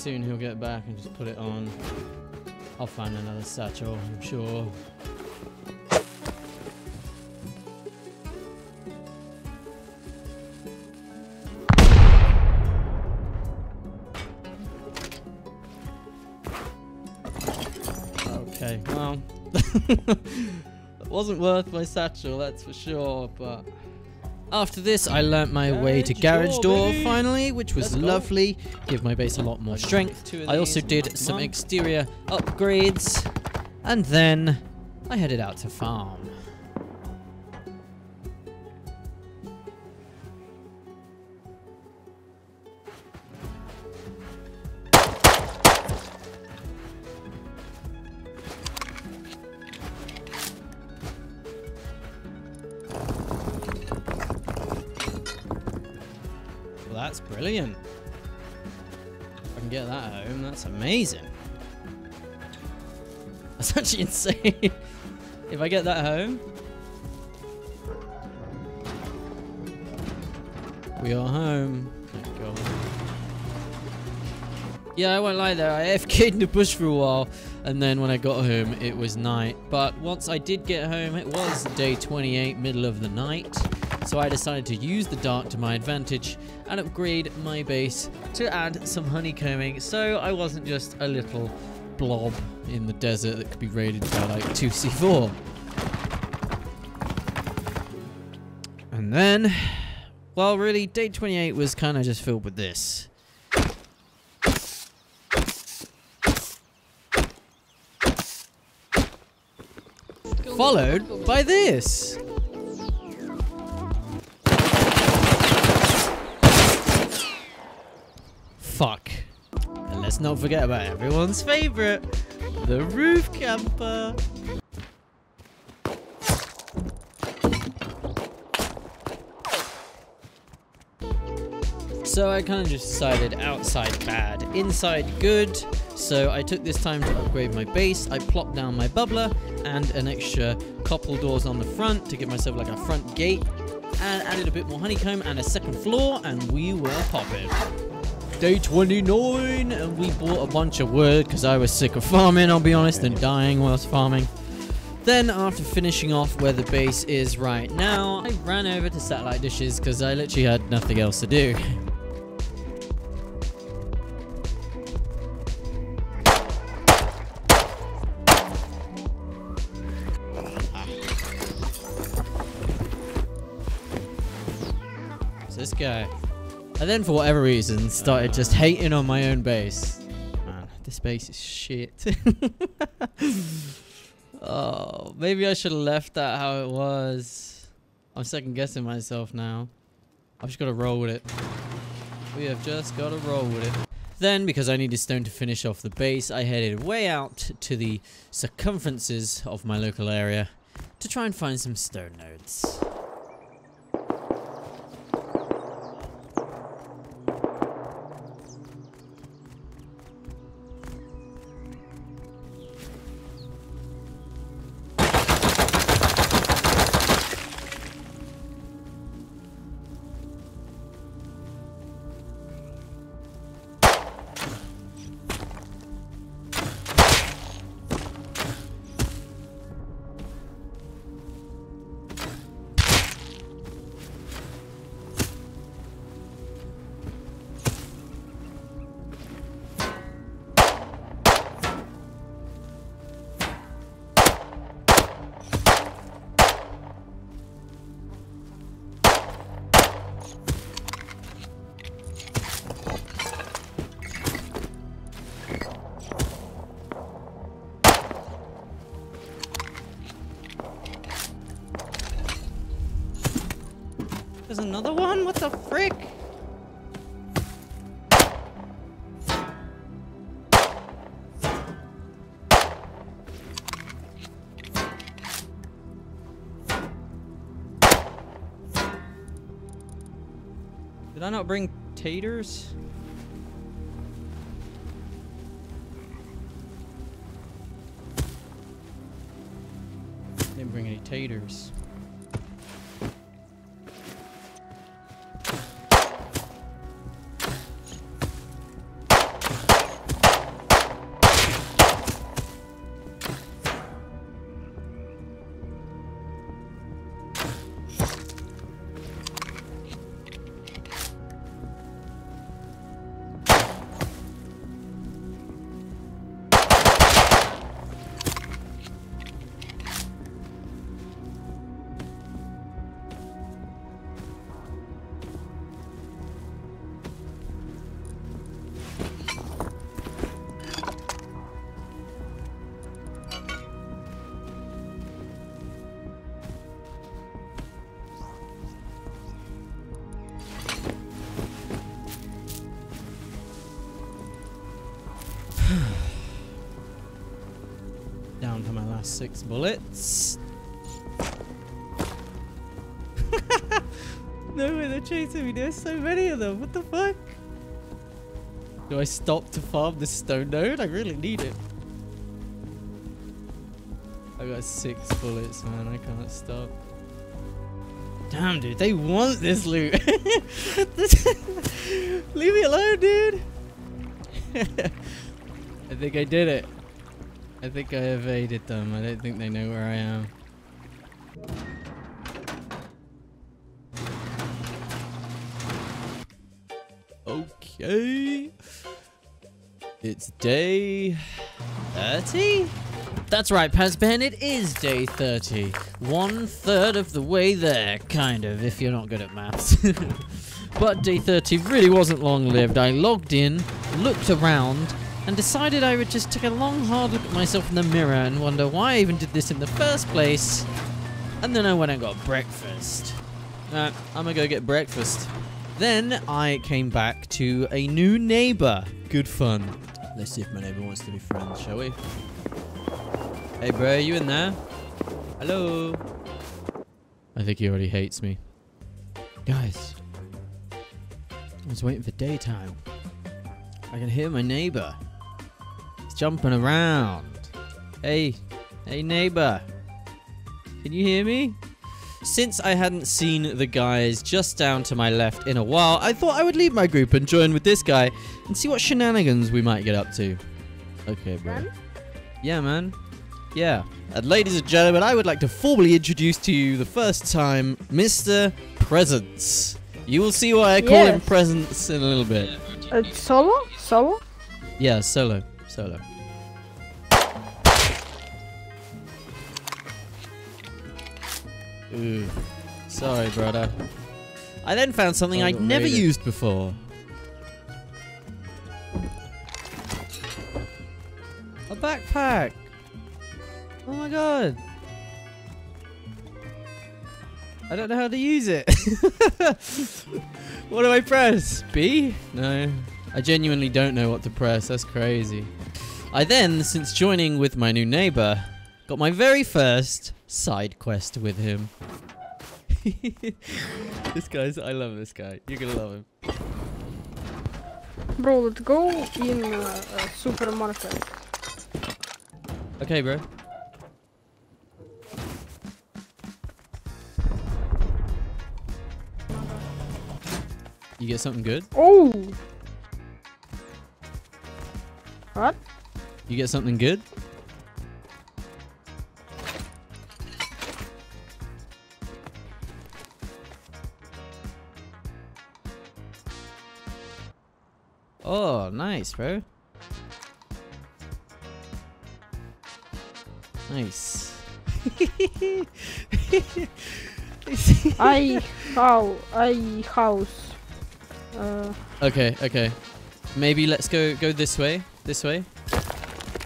Soon, he'll get back and just put it on. I'll find another satchel, I'm sure. Okay, well, *laughs* it wasn't worth my satchel, that's for sure, but after this, I learnt my way to Garage door, finally, which was lovely. Give my base a lot more strength. I also did some exterior upgrades, and then I headed out to farm. Brilliant. If I can get that home, that's amazing. *laughs* That's actually insane. *laughs* if I get that home. We are home. Yeah, I won't lie there. I AFK'd in the bush for a while, and then when I got home, it was night. But once I did get home, it was day 28, middle of the night. So I decided to use the dark to my advantage and upgrade my base to add some honeycombing so I wasn't just a little blob in the desert that could be raided by like 2c4. And then, well, really, day 28 was kind of just filled with this. Followed by this. Fuck. And let's not forget about everyone's favorite, the roof camper. So I kind of just decided outside bad, inside good. So I took this time to upgrade my base. I plopped down my bubbler and an extra couple doors on the front to give myself like a front gate and added a bit more honeycomb and a second floor and we were popping. Day 29 and we bought a bunch of wood because I was sick of farming, I'll be honest, and dying whilst farming. Then, after finishing off where the base is right now, I ran over to satellite dishes because I literally had nothing else to do. *laughs* I then, for whatever reason, started just hating on my own base. Man, this base is shit. *laughs* oh, maybe I should have left that how it was. I'm second guessing myself now. I've just got to roll with it. We have just got to roll with it. Then, because I needed stone to finish off the base, I headed way out to the circumferences of my local area to try and find some stone nodes. I not bring taters? Didn't bring any taters. Six bullets. *laughs* no way, they're chasing me. There's so many of them. What the fuck? Do I stop to farm this stone node? I really need it. I got six bullets, man. I can't stop. Damn, dude. They want this loot. *laughs* *laughs* Leave me alone, dude. I think I did it. I think I evaded them. I don't think they know where I am. Okay. It's day 30? That's right, Pazben, it is day 30. One third of the way there, kind of, if you're not good at maths. *laughs* but day 30 really wasn't long lived. I logged in, looked around, and decided I would just take a long, hard look at myself in the mirror and wonder why I even did this in the first place. And then I went and got breakfast. I'm gonna go get breakfast. Then I came back to a new neighbor. Good fun. Let's see if my neighbor wants to be friends, shall we? Hey, bro, are you in there? Hello? I think he already hates me. Guys, I was waiting for daytime. I can hear my neighbor. Jumping around. Hey, hey, neighbor. Can you hear me? Since I hadn't seen the guys just down to my left in a while, I thought I would leave my group and join with this guy and see what shenanigans we might get up to. Okay, bro. Man? Yeah, man. Yeah. And ladies and gentlemen, I would like to formally introduce to you the first time Mr. Presents. You will see why I call him Yes. Presents in a little bit. Uh, solo? Solo? Yeah, solo. Solo. Ooh. Sorry, brother. I then found something I'd never used before. A backpack! Oh my god! I don't know how to use it. *laughs* what do I press? B? No. I genuinely don't know what to press. That's crazy. I then, since joining with my new neighbor, got my very first side quest with him. *laughs* this guy's. I love this guy. You're gonna love him. Bro, let's go in uh, uh, supermarket. Okay, bro. You get something good? Oh! What? You get something good? Oh, nice, bro. Nice. I *laughs* how I house. Uh, Okay, okay. Maybe let's go go this way. This way.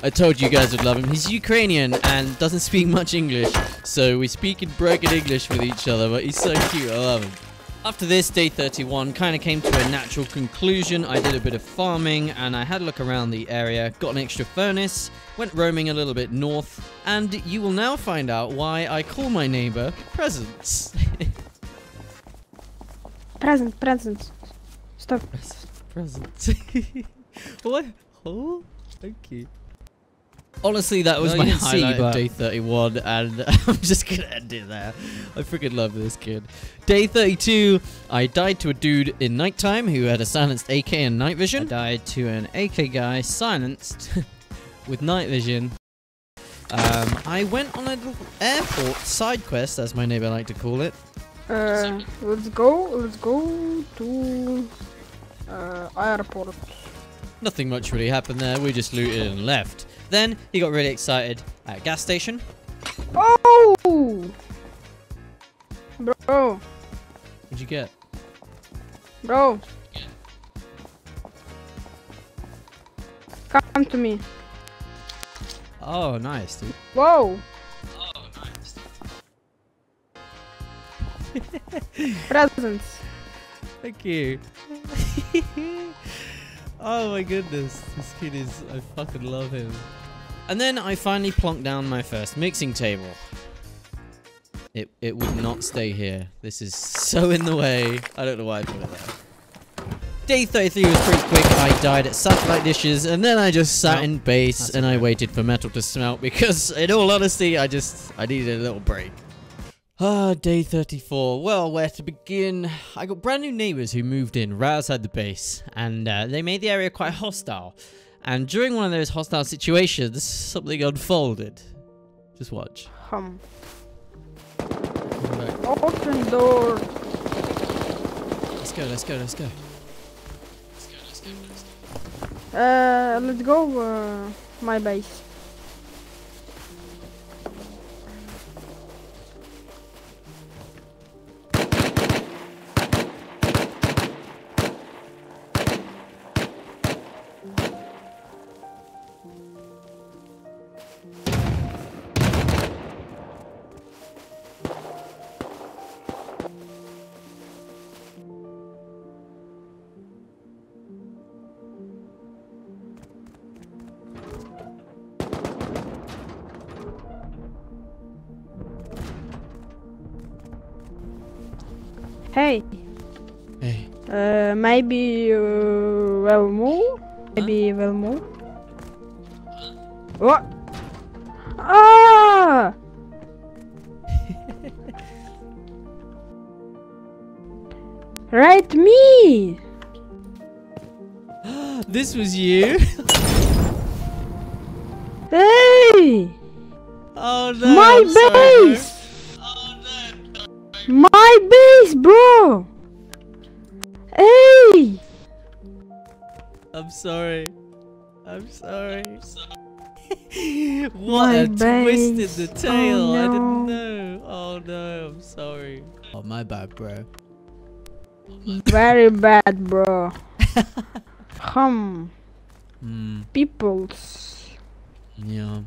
I told you guys would love him. He's Ukrainian and doesn't speak much English, so we speak in broken English with each other, but he's so cute. I love him. After this, day 31 kind of came to a natural conclusion. I did a bit of farming and I had a look around the area, got an extra furnace, went roaming a little bit north, and you will now find out why I call my neighbor Presents. *laughs* present, present. Stop. *laughs* Presents. *laughs* what? Oh, thank you. Honestly, that was No, my you didn't see, highlight of day 31, and *laughs* I'm just gonna end it there. I freaking love this kid. Day 32, I died to a dude in nighttime who had a silenced AK and night vision. I died to an AK guy silenced *laughs* with night vision. Um, I went on a little airport side quest, as my neighbor liked to call it. Uh, let's go. Let's go to uh, airport. Nothing much really happened there. We just looted and left. Then he got really excited at a gas station. Oh! Bro, What'd you get? bro. Come to me. Oh, nice, dude. *laughs* Whoa. Presents. Thank you. *laughs* oh my goodness, this kid is. I fucking love him. And then I finally plonked down my first mixing table. It, it would not stay here. This is so in the way. I don't know why I put it there. Day 33 was pretty quick. I died at satellite dishes, and then I just sat in base that's and I waited for metal to smelt because, in all honesty, I just I needed a little break. Ah, day 34. Well, where to begin? I got brand new neighbors who moved in right outside the base, and uh, they made the area quite hostile. And during one of those hostile situations, something unfolded. Just watch. Hum. Open door. Let's go, let's go, let's go. Let's go, let's go, let's go. Uh, let's go. Uh, my base. Uh, maybe uh, we'll move. Maybe we'll move. What? Ah! *laughs* right, me. *gasps* This was you? *laughs* Hey, Oh no. my I'm base. My base, bro. Hey. I'm sorry. I'm sorry. *laughs* what My a twist in base. the Oh, tail. I didn't know. Oh no, I'm sorry. Oh, my bad, bro. Very bad, bro. *laughs* Hum, Hmm, peoples. yeah.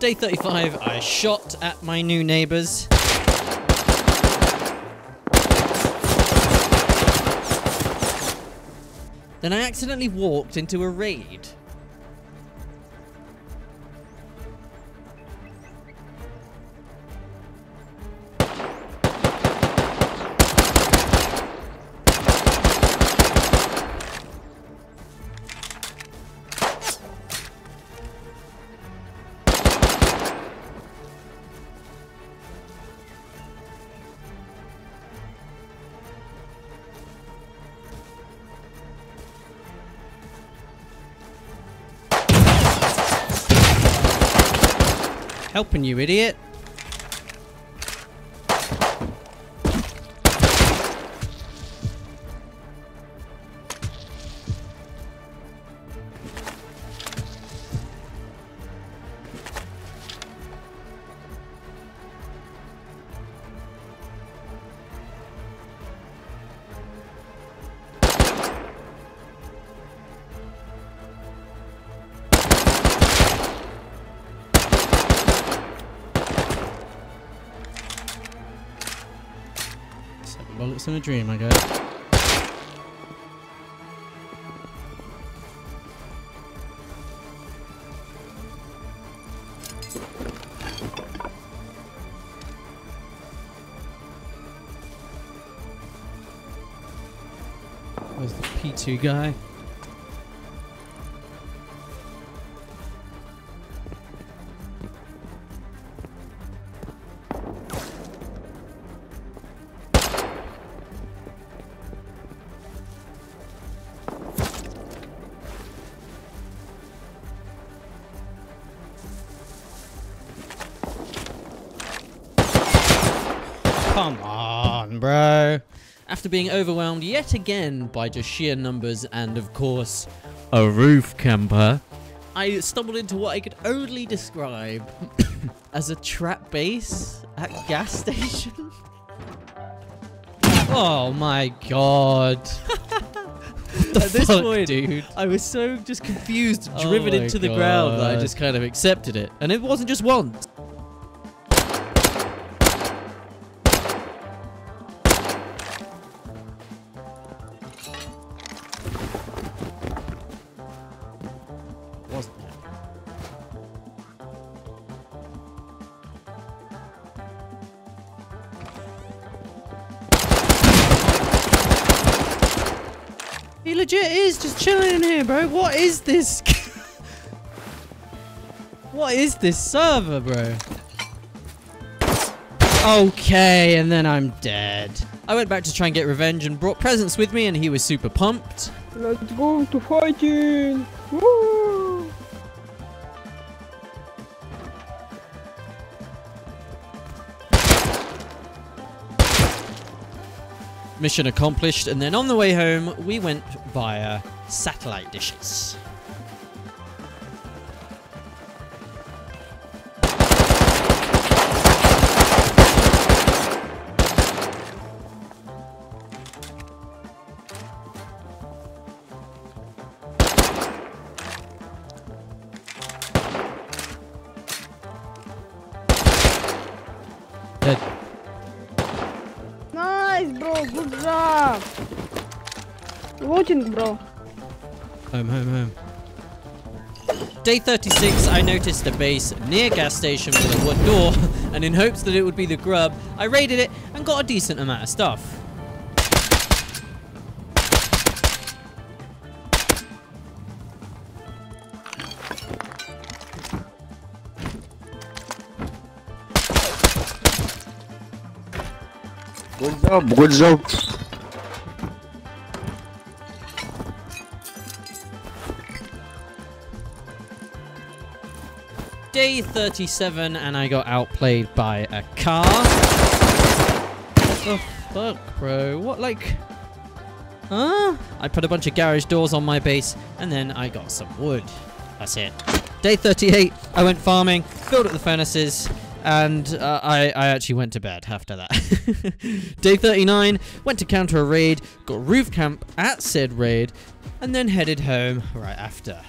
Day 35, I shot at my new neighbors. Then I accidentally walked into a raid. Helping you, idiot. A dream, I guess. Where's the P2 guy? Being overwhelmed yet again by just sheer numbers and, of course, a roof camper, I stumbled into what I could only describe *coughs* as a trap base at gas station. *laughs* oh my god. At this fuck, point, dude. I was so just confused, Oh driven my into the ground that I just kind of accepted it. And it wasn't just once. This? *laughs* what is this server, bro? Okay, and then I'm dead. I went back to try and get revenge and brought presents with me, and he was super pumped. Let's go to fighting! Woo! Mission accomplished, and then on the way home, we went via satellite dishes. Day 36, I noticed a base near gas station with a wood door, *laughs* and in hopes that it would be the grub, I raided it and got a decent amount of stuff. Good job, good job. Day 37, and I got outplayed by a car. What the fuck, bro? What, like... Huh? I put a bunch of garage doors on my base, and then I got some wood. That's it. Day 38, I went farming, filled up the furnaces, and uh, I, I actually went to bed after that. *laughs* Day 39, went to counter a raid, got roof camp at said raid, and then headed home right after.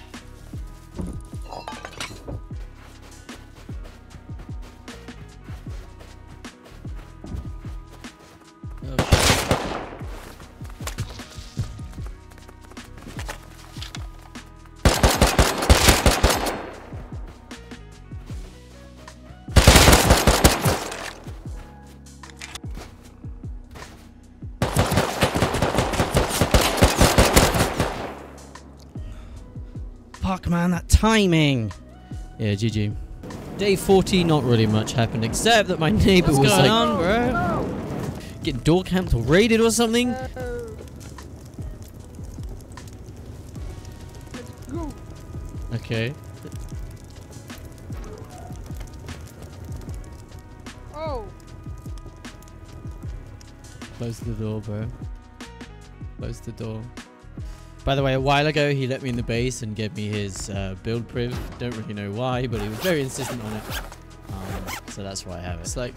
Timing. Yeah, GG. Day 40, not really much happened, except that my neighbor What's was going like on, bro? getting door camped or raided or something. Okay. Oh, Close the door, bro. Close the door. By the way, a while ago he let me in the base and gave me his uh, build priv. Don't really know why, but he was very insistent on it. Um, so that's why I have it. It's it. like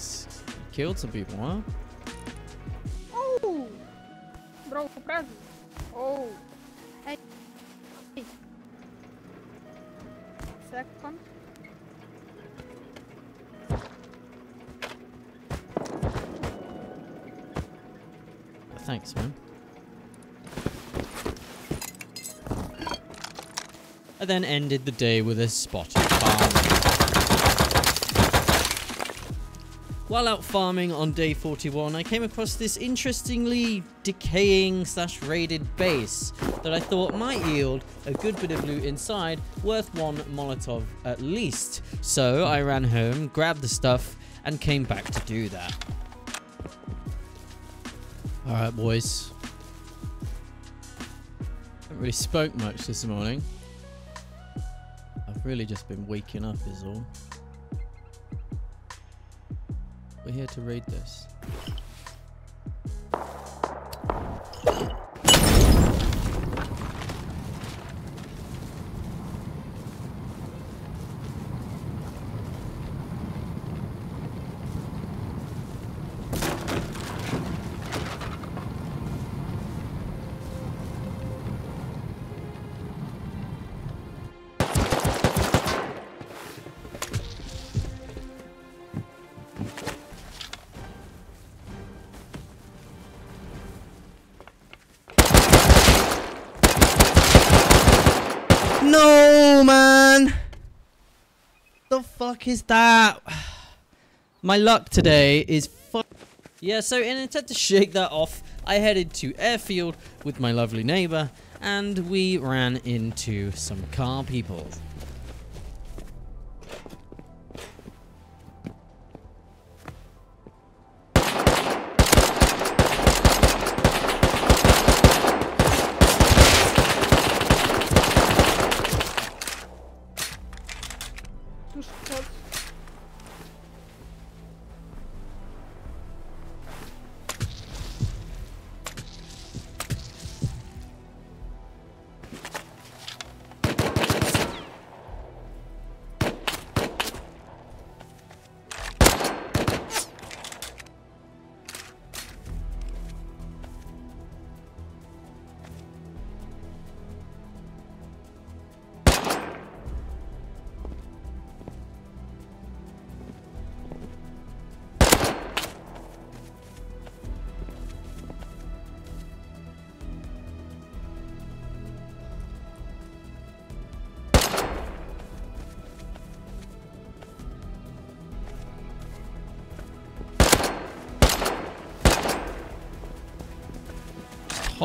killed some people, huh? oh, bro, present. Oh, hey, hey. Second. Thanks, man. I then ended the day with a spotted farm. While out farming on day 41, I came across this interestingly decaying slash raided base that I thought might yield a good bit of loot inside, worth one Molotov at least. So I ran home, grabbed the stuff, and came back to do that. Alright, boys. Really spoke much this morning. Really just been waking up, is all. We're here to raid this. Is that? *sighs* My luck today is Yeah, so in an attempt to shake that off, I headed to airfield with my lovely neighbor, and we ran into some car people.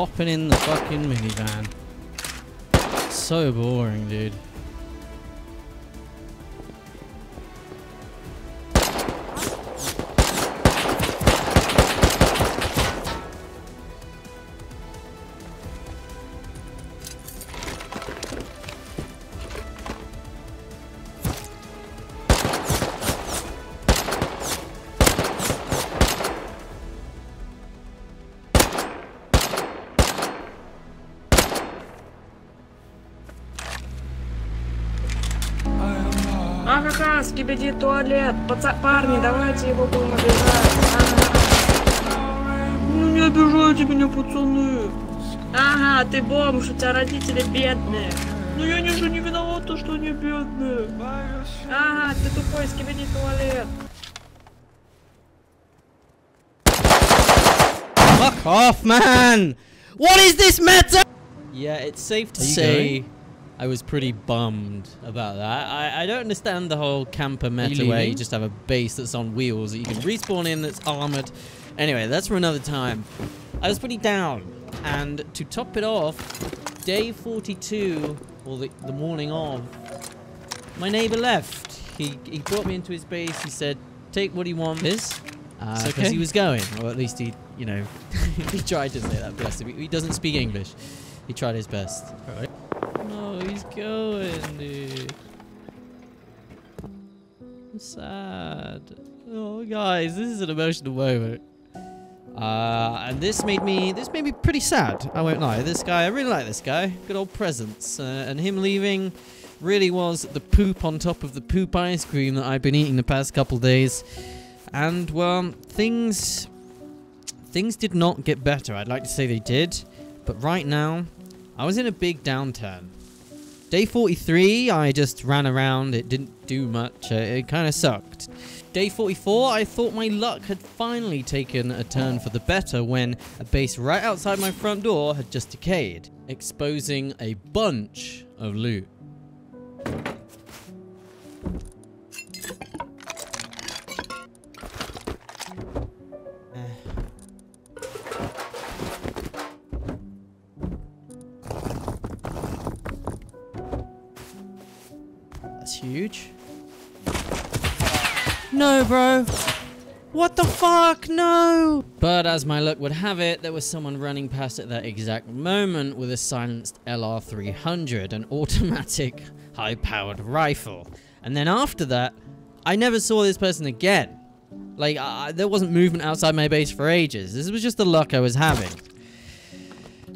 Hopping in the fucking minivan. So boring, dude. Туалет. Паца... Парни, давайте его будем обижать. Ага. Ну не обижайте меня, пацаны. Ага, ты бомж, у тебя родители бедные. Ну я не же не виноват, то, что они бедные. Ага, ты тупой, скибиди туалет. Fuck off, man! What is this meta? Yeah, it's safe to say going? I was pretty bummed about that. I, I don't understand the whole camper meta where you just have a base that's on wheels that you can respawn in that's armored. Anyway, that's for another time. I was pretty down. And to top it off, day 42, or the, the morning of, my neighbor left. He, he brought me into his base. He said, take what he wants. This? Because It's okay. he was going, or at least he, you know, *laughs* he tried to say that. Bless him. He doesn't speak English. He tried his best. Alright. No, going, dude. I'm sad. Oh, guys, this is an emotional moment. Uh, and this made me this made me pretty sad. I won't lie. This guy, I really like this guy. Good old Presents. Uh, and him leaving really was the poop on top of the poop ice cream that I've been eating the past couple days. And well, things things did not get better. I'd like to say they did, but right now, I was in a big downturn. Day 43, I just ran around. It didn't do much. Uh, it kind of sucked. Day 44, I thought my luck had finally taken a turn for the better when a base right outside my front door had just decayed, exposing a bunch of loot. Huge. No, bro. What the fuck? No! But as my luck would have it, there was someone running past at that exact moment with a silenced LR300, an automatic *laughs* high-powered rifle. And then after that, I never saw this person again. Like, I there wasn't movement outside my base for ages. This was just the luck I was having.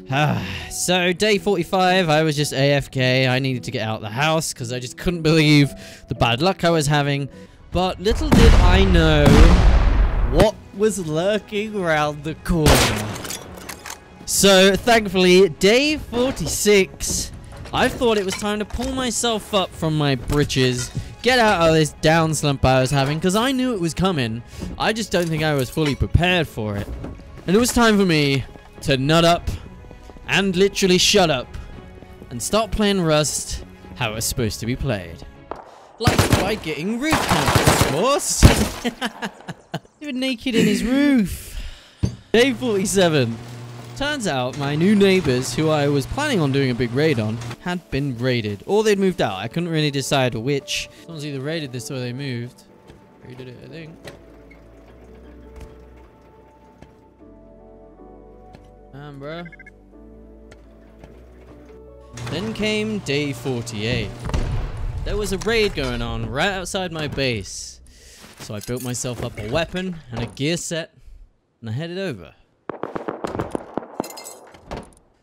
*sighs* so day 45 i was just afk i needed to get out the house because i just couldn't believe the bad luck i was having. But little did i know what was lurking around the corner. So thankfully day 46 i thought it was time to pull myself up from my britches get out of this down slump i was having because i knew it was coming. I just don't think i was fully prepared for it. And it was time for me to nut up and literally shut up and start playing Rust how it's supposed to be played. Like by getting roof campers, of course. *laughs* Even naked in his roof. Day 47. Turns out my new neighbors, who I was planning on doing a big raid on, had been raided. Or they'd moved out. I couldn't really decide which. Someone's either raided this or they moved. Raided it, I think. Damn, bro. Then came day 48. There was a raid going on right outside my base. So I built myself up a weapon and a gear set, and I headed over.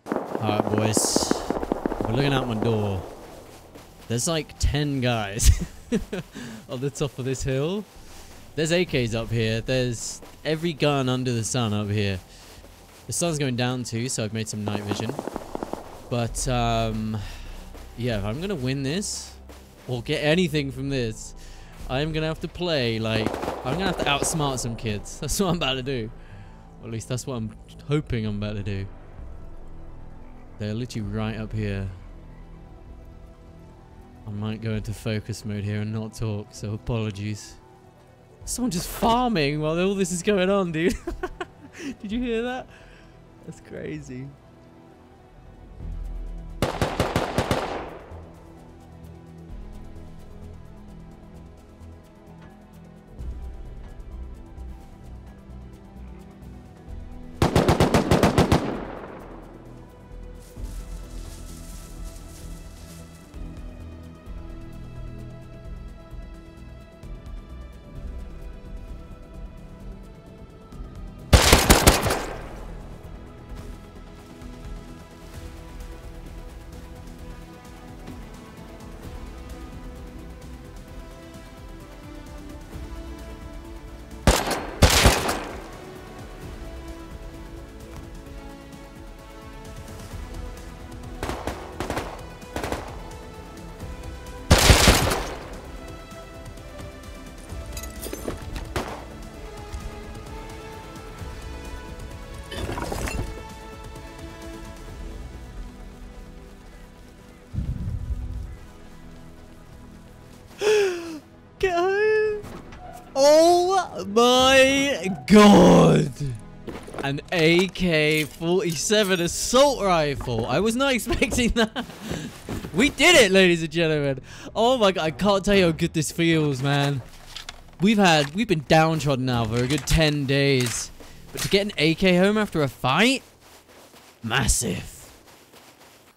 Alright, boys. We're looking out my door. There's like 10 guys *laughs* on the top of this hill. There's AKs up here. There's every gun under the sun up here. The sun's going down too, so I've made some night vision. But, um, yeah, if I'm going to win this, or get anything from this, I'm going to have to play, like, I'm going to have to outsmart some kids. *laughs* That's what I'm about to do. Or at least that's what I'm hoping I'm about to do. They're literally right up here. I might go into focus mode here and not talk, so apologies. Someone just farming while all this is going on, dude. *laughs* Did you hear that? That's crazy. God. An AK-47 assault rifle. I was not *laughs* expecting that. We did it, ladies and gentlemen. Oh my god, I can't tell you how good this feels, man. We've had, we've been downtrodden now for a good 10 days. But to get an AK home after a fight? Massive.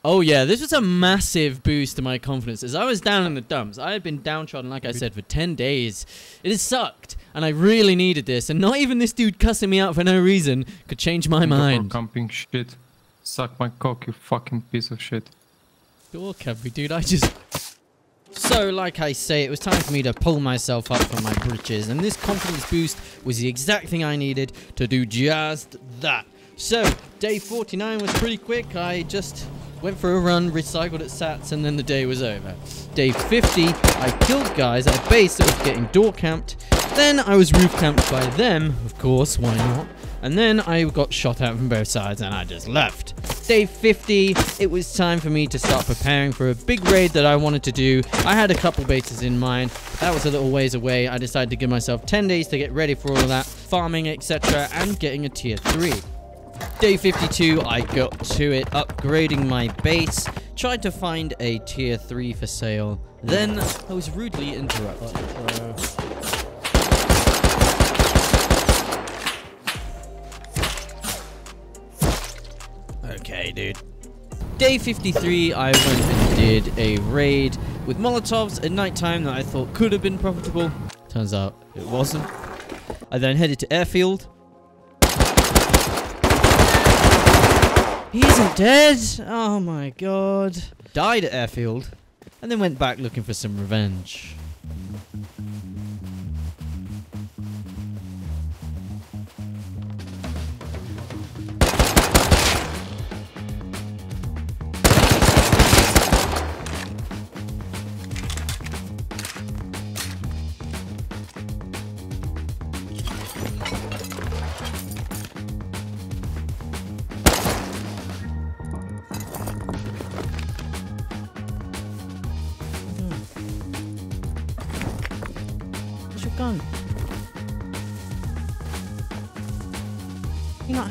Oh yeah, this was a massive boost to my confidence. As I was down in the dumps, I had been downtrodden, like I said, for 10 days. It has sucked, and I really needed this, and not even this dude cussing me out for no reason could change my mind. camping shit. Suck my cock, you fucking piece of shit. Door cavity, dude, I just... So, like I say, it was time for me to pull myself up from my britches, and this confidence boost was the exact thing I needed to do just that. So, day 49 was pretty quick. I just went for a run, recycled at sats, and then the day was over. Day 50, I killed guys at a base that was getting door camped. Then I was roof camped by them, of course, why not? And then I got shot at from both sides and I just left. Day 50, it was time for me to start preparing for a big raid that I wanted to do. I had a couple bases in mind. That was a little ways away. I decided to give myself 10 days to get ready for all of that, farming, etc., and getting a tier 3. Day 52, I got to it, upgrading my base, tried to find a tier 3 for sale. Then I was rudely interrupted. Okay, dude. Day 53, I went and did a raid with Molotovs at nighttime that I thought could have been profitable. Turns out it wasn't. I then headed to airfield. He isn't dead! Oh my god. Died at airfield, and then went back looking for some revenge.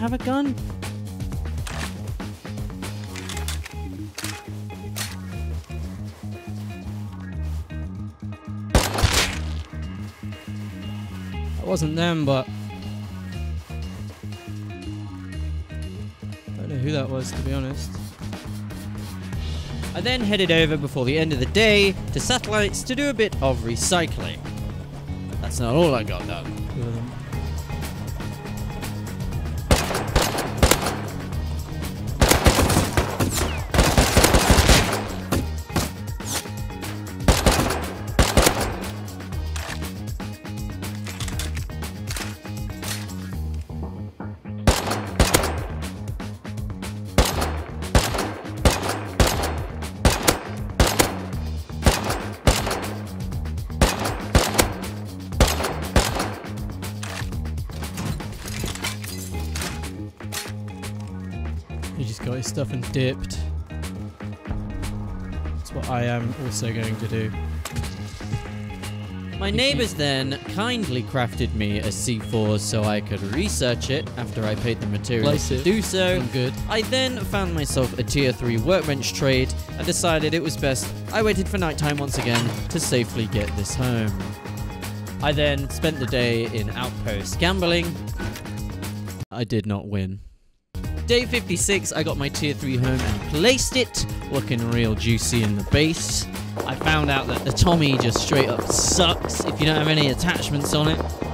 have a gun? That wasn't them, but... I don't know who that was, to be honest. I then headed over before the end of the day to satellites to do a bit of recycling. But that's not all I got done. Dipped. That's what I am also going to do. My neighbors then kindly crafted me a C4 so I could research it after I paid the materials to do so. I'm good. I then found myself a tier 3 workbench trade and decided it was best I waited for nighttime once again to safely get this home. I then spent the day in outpost gambling. I did not win. Day 56, I got my tier 3 home and placed it, looking real juicy in the base. I found out that the Tommy just straight up sucks if you don't have any attachments on it.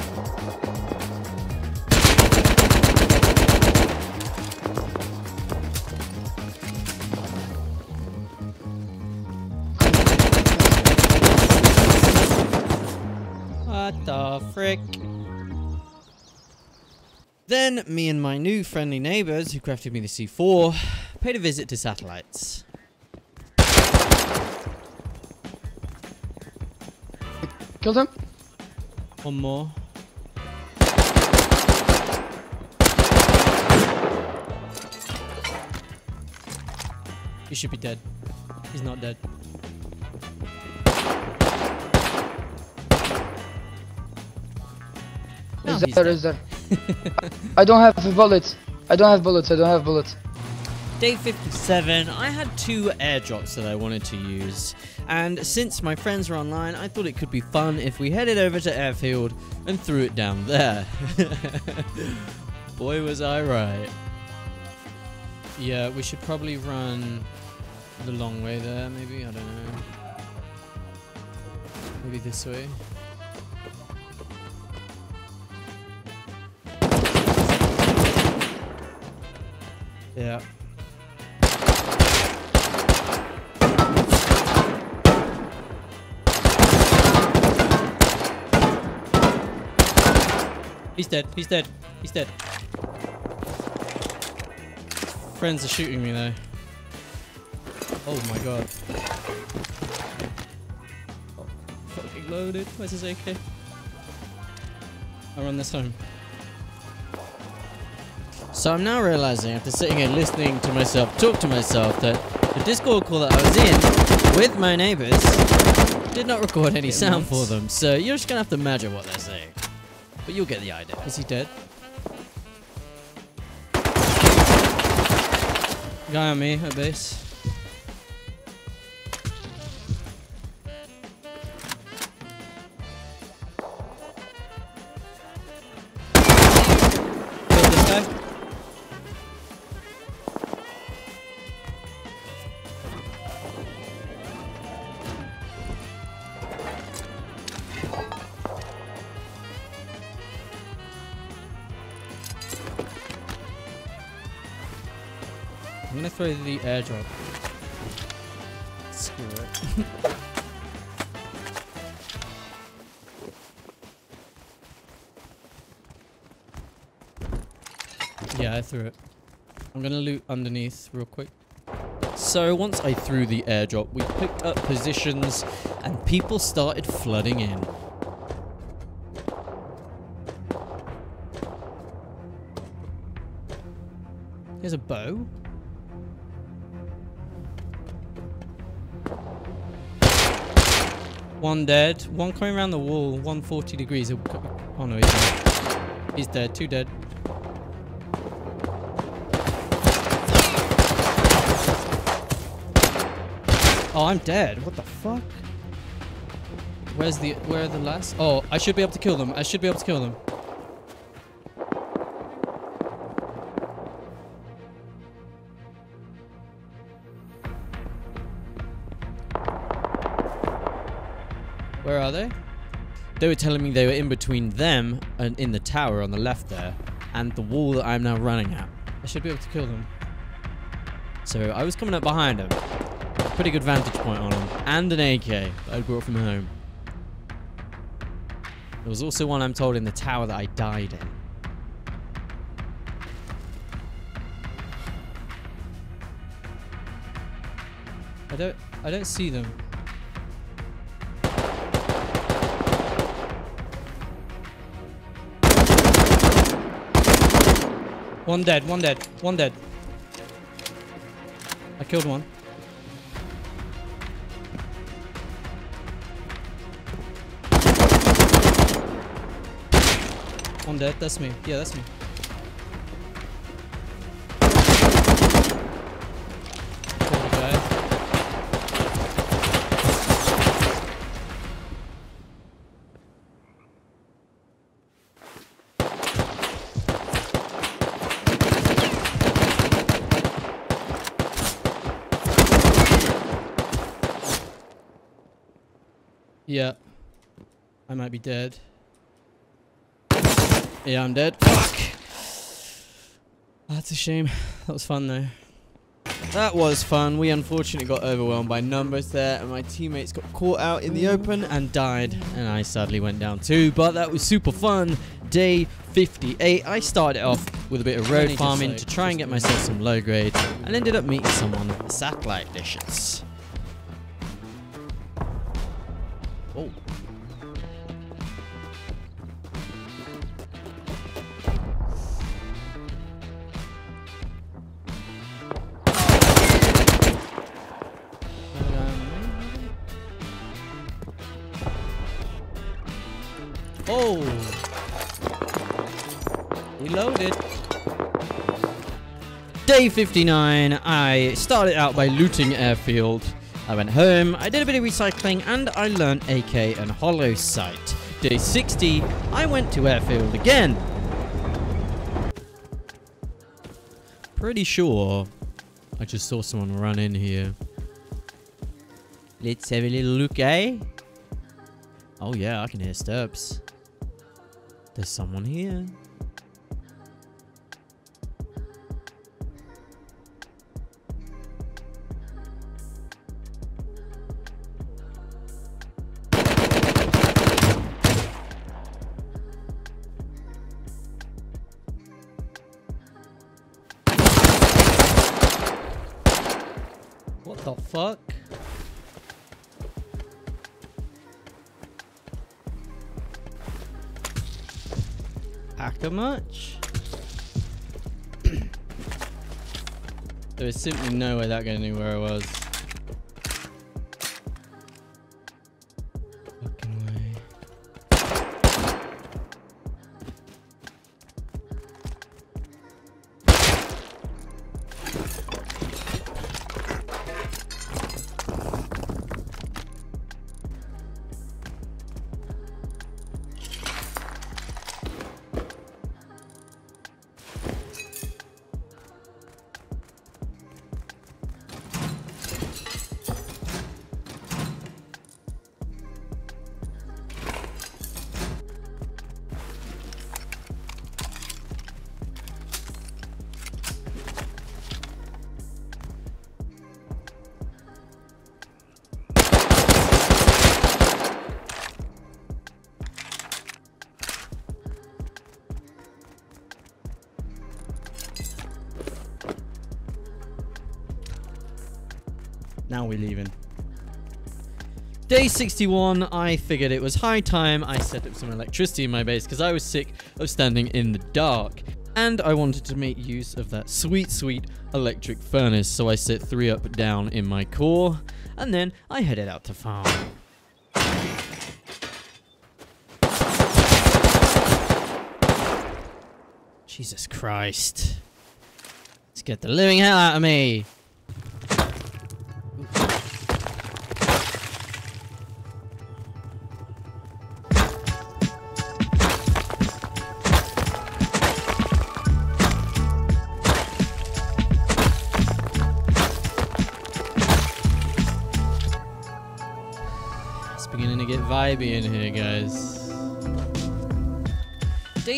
Then, me and my new friendly neighbours, who crafted me the C4, paid a visit to satellites. Killed him? One more. He should be dead. He's not dead. Now is he's there, dead. is there? *laughs* I don't have bullets. I don't have bullets. I don't have bullets. Day 57, I had two airdrops that I wanted to use. And since my friends were online, I thought it could be fun if we headed over to Airfield and threw it down there. *laughs* Boy, was I right. Yeah, we should probably run the long way there, maybe. I don't know. Maybe this way. Yeah. He's dead. He's dead. He's dead. Friends are shooting me though. Oh my god. Oh, fucking loaded. Where's his AK? I run this home. So I'm now realizing, after sitting here listening to myself talk to myself, that the Discord call that I was in with my neighbors did not record any sound for them. So you're just gonna have to imagine what they're saying. But you'll get the idea. Is he dead? Guy on me at base. The airdrop. Screw it. *laughs* yeah, I threw it. I'm gonna loot underneath real quick. So once I threw the airdrop, we picked up positions and people started flooding in. Here's a bow. One dead. One coming around the wall. 140 degrees. Oh, oh no, he's dead. He's dead. Two dead. Oh, I'm dead. What the fuck? Where's the where are the last? Oh, I should be able to kill them. I should be able to kill them. They were telling me they were in between them and in the tower on the left there and the wall that I'm now running at. I should be able to kill them. So I was coming up behind them. Pretty good vantage point on them. And an AK that I brought from home. There was also one I'm told in the tower that I died in. I don't I don't see them. One dead, one dead, one dead. I killed one. One dead, that's me. Yeah, that's me. Might be dead. Yeah, I'm dead. Fuck! That's a shame. That was fun though. That was fun. We unfortunately got overwhelmed by numbers there, and my teammates got caught out in the open and died, and I sadly went down too. But that was super fun. Day 58. I started off with a bit of road farming to try and get myself some low grades, and ended up meeting someone satellite dishes. Day 59, I started out by looting airfield. I went home, I did a bit of recycling, and I learned AK and holosight. Day 60, I went to airfield again. Pretty sure I just saw someone run in here. Let's have a little look, eh? Oh yeah, I can hear steps. There's someone here. Much? there is simply no way that guy knew where I was. Day 61, I figured it was high time I set up some electricity in my base because I was sick of standing in the dark. And I wanted to make use of that sweet, sweet electric furnace, so I set three up down in my core, and then I headed out to farm. Jesus Christ. Let's get the living hell out of me.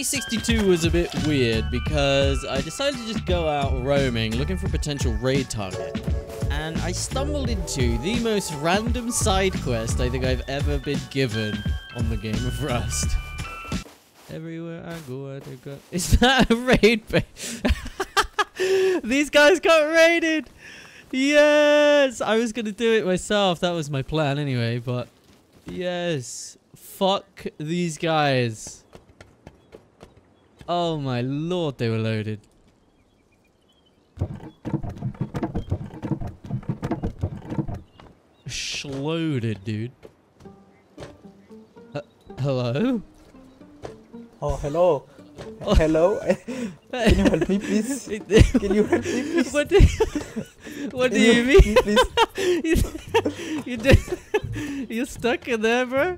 Day 62 was a bit weird because I decided to just go out roaming looking for a potential raid target. And I stumbled into the most random side quest I think I've ever been given on the game of Rust. Everywhere I go, I think *laughs* I... Is that a raid base? *laughs* These guys got raided! Yes! I was gonna do it myself. That was my plan anyway, but... Yes. Fuck these guys. Oh my lord, they were loaded. Shloaded, dude. Uh, hello? Oh, hello. Oh. Hello. *laughs* Can you help me, please? Can you help me, please? what do, *laughs* what do Can you mean? me, please? *laughs* you, you you're stuck in there, bro.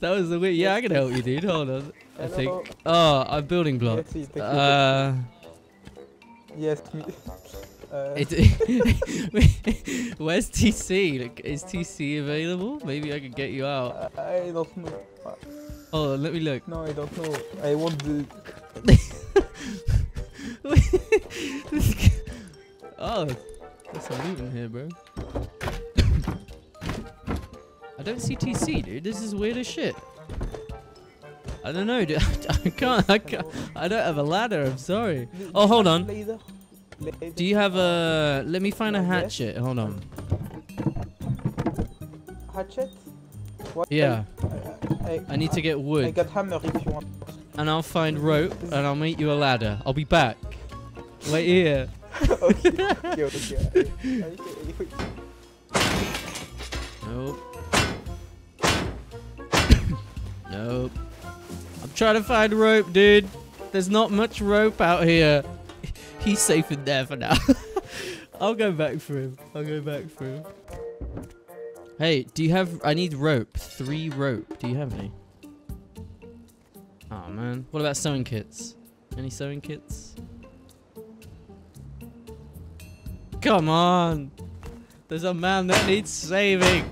that was the way. Yeah, I can help you, dude. Hold on. I think. Oh, I'm building blocks. Yes, thank. Uh, Yes. Uh, *laughs* where's TC? Like, is TC available? Maybe I could get you out. I don't know. Oh, let me look. No, I don't know. I want the. *laughs* oh, there's some loot in here, bro. *coughs* I don't see TC, dude. This is weird as shit. I don't know, dude. *laughs* I can't. I can't. I don't have a ladder. I'm sorry. Oh, hold on. Do you have a? Let me find a hatchet. Hold on. hatchet? What? Yeah. I, need to get wood. I got hammer if you want. and I'll find rope, and I'll make you a ladder. I'll be back. Wait here. *laughs* okay. Okay. Okay. *laughs* I- I- Nope. *coughs* nope. Trying to find rope, dude. There's not much rope out here. *laughs* He's safe in there for now. *laughs* I'll go back for him. I'll go back for him. Hey, do you have... I need rope. Three rope. Do you have any? Oh, man. What about sewing kits? Any sewing kits? Come on. There's a man that needs saving.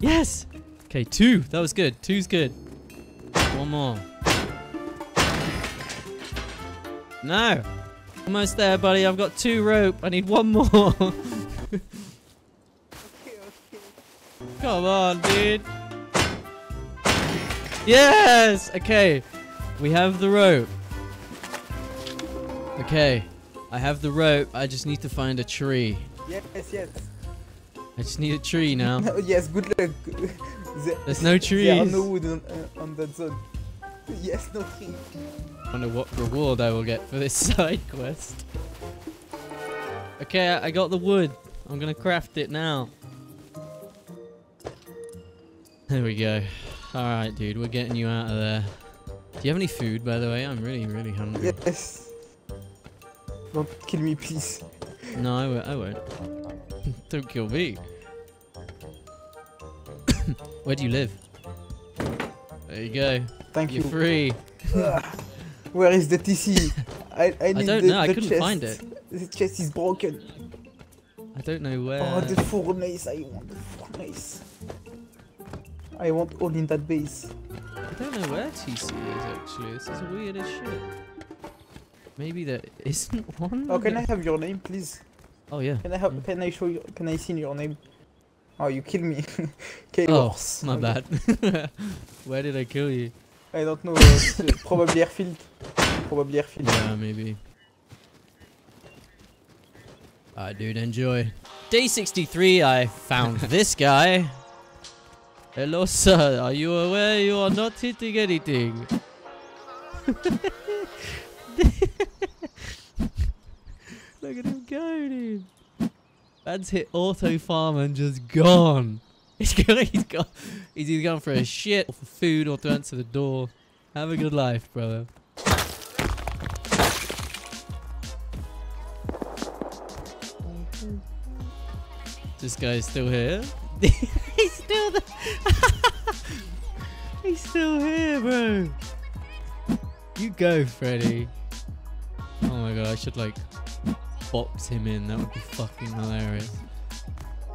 Yes. Okay, two. That was good. Two's good. One more. No. Almost there, buddy. I've got two rope. I need one more. *laughs* Come on, dude. Yes. Okay. We have the rope. Okay. I have the rope. I just need to find a tree. Yes, yes. I just need a tree now. *laughs* Yes, good luck. There's no There are trees. no wood on, uh, on that zone. *laughs* Yes, no wonder what reward I will get for this *laughs* side quest. Okay, I got the wood. I'm gonna craft it now. There we go. Alright, dude, we're getting you out of there. Do you have any food, by the way? I'm really, really hungry. Yes. Don't kill me, please. No, I won't. I won't. *laughs* Don't kill me. *coughs* Where do you live? There you go. Thank You're you. free. Where is the TC? I, I need don't the, know, I couldn't chest. find it. The chest is broken. I don't know where. Oh, the furnace. I want the furnace. I want all in that base. I don't know where TC is actually. This is weird as shit. Maybe there isn't *laughs* one. Oh, can I have your name, please? Oh yeah. Can I have? Mm. Can I show you? Can I see your name? Oh, you killed me. *laughs* Oh, my Okay. bad. *laughs* where did I kill you? I don't know. probably airfield. Probably airfield. Yeah, maybe. Alright, dude, enjoy. Day 63, I found *laughs* this guy. Hello, sir. Are you aware you are not hitting anything? *laughs* Look at him go, dude. Man's hit auto farm and just gone. *laughs* He's gone. He's gone. He's either gone for a shit, or for food, or to answer the door. Have a good life, brother. This guy's still here. *laughs* He's still there. *laughs* He's still here, bro. You go, Freddy. Oh my god, I should like box him in. That would be fucking hilarious.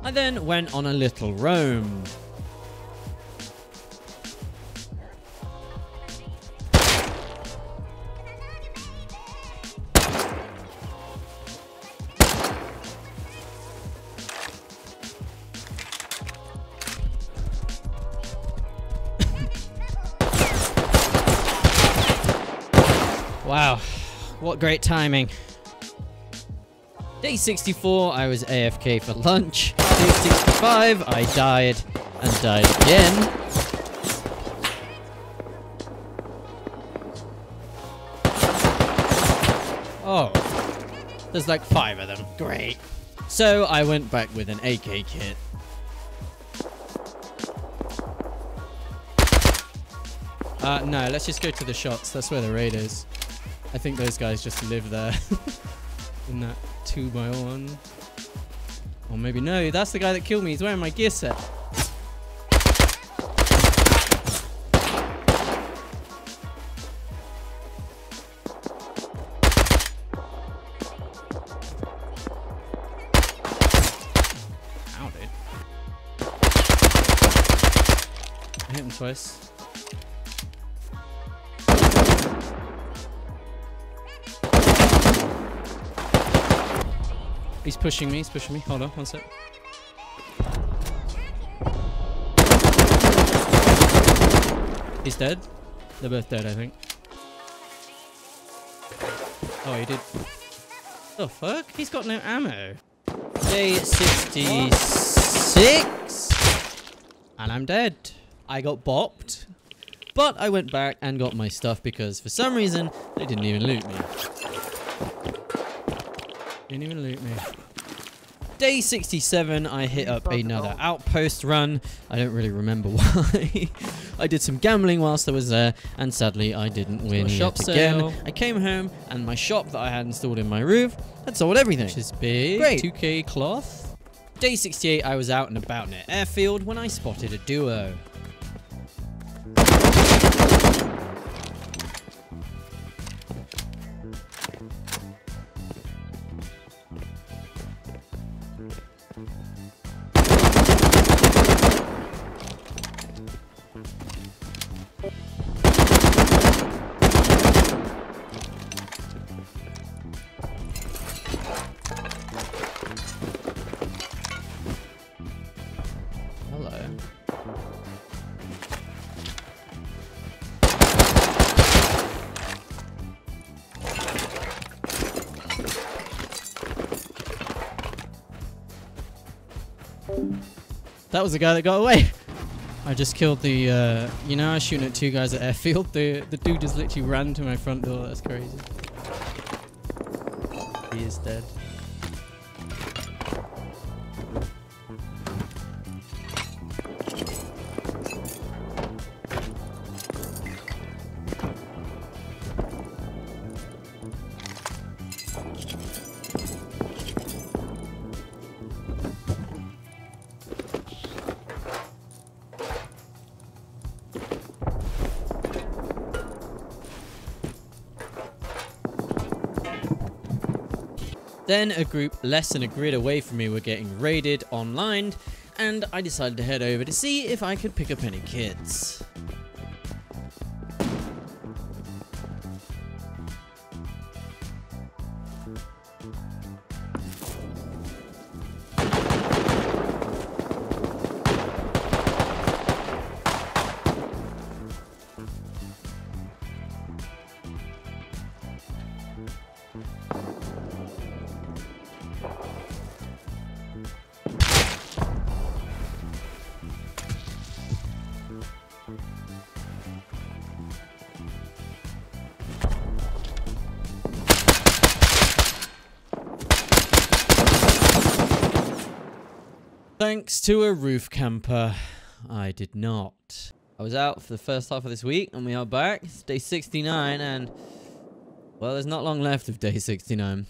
I then went on a little roam. What great timing. Day 64, I was AFK for lunch. Day 65, I died and died again. Oh, there's like five of them. Great. So I went back with an AK kit. Uh, no, let's just go to the shots. That's where the raid is. I think those guys just live there. *laughs* In that 2 by one Or maybe no, that's the guy that killed me. He's wearing my gear set. Ow, dude. I hit him twice. He's pushing me, he's pushing me. Hold on, one sec. He's dead. They're both dead, I think. Oh, he did. The fuck? He's got no ammo. Day 66. And I'm dead. I got bopped. But I went back and got my stuff because for some reason they didn't even loot me. Didn't even loot me. Day 67, I hit up another outpost run. I don't really remember *laughs* why. I did some gambling whilst I was there, and sadly, I didn't win a yet shop again. sale. I came home, and my shop that I had installed in my roof had sold everything. Which is big. Great. 2k cloth. Day 68, I was out and about near airfield when I spotted a duo. That was the guy that got away. I just killed the, uh, you know, I was shooting at two guys at airfield. The the dude just literally ran to my front door. That's crazy. He is dead. Then a group less than a grid away from me were getting raided online, and I decided to head over to see if I could pick up any kids. To a roof camper, I did not. I was out for the first half of this week, and we are back. It's day 69, and well, there's not long left of day 69.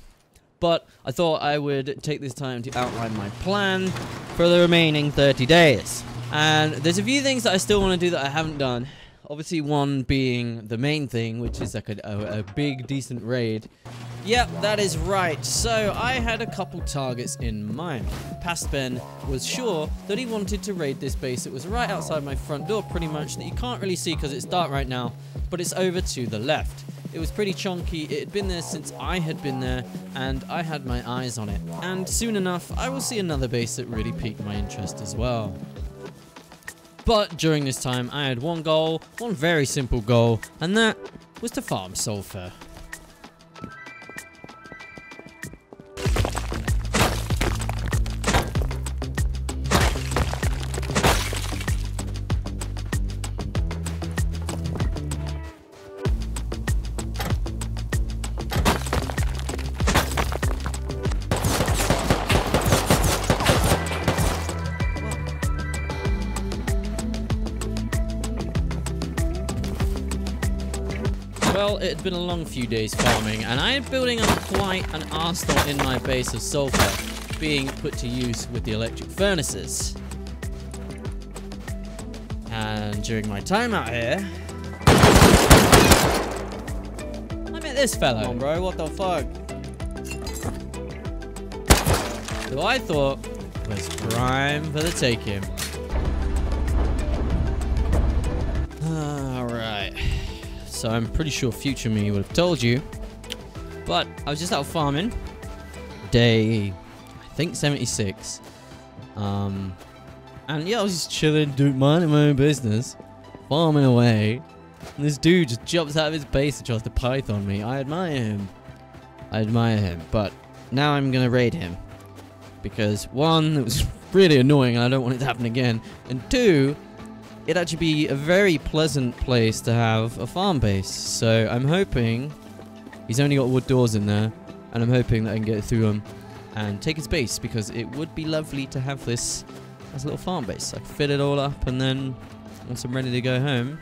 But I thought I would take this time to outline my plan for the remaining 30 days. And there's a few things that I still want to do that I haven't done. Obviously, one being the main thing, which is like a, a, a big, decent raid. Yep, that is right. So I had a couple targets in mind. Past Ben was sure that he wanted to raid this base. It was right outside my front door, pretty much, that you can't really see because it's dark right now, but it's over to the left. It was pretty chunky. It had been there since I had been there, and I had my eyes on it. And soon enough, I will see another base that really piqued my interest as well. But during this time, I had one goal, one very simple goal, and that was to farm sulfur. Well, it had been a long few days farming, and I am building up quite an arsenal in my base of sulfur being put to use with the electric furnaces. And during my time out here, I met this fellow. Come on, bro. What the fuck? who I thought was prime for the taking. So I'm pretty sure future me would have told you. But I was just out farming. Day, I think 76. Um, and yeah, I was just chilling, doing minding my own business, farming away. And this dude just jumps out of his base and tries to python me. I admire him. I admire him. But now I'm going to raid him. Because one, it was *laughs* really annoying and I don't want it to happen again. And two, it'd actually be a very pleasant place to have a farm base. So I'm hoping he's only got wood doors in there, and I'm hoping that I can get through them and take his base because it would be lovely to have this as a little farm base. I fill it all up, and then once I'm ready to go home,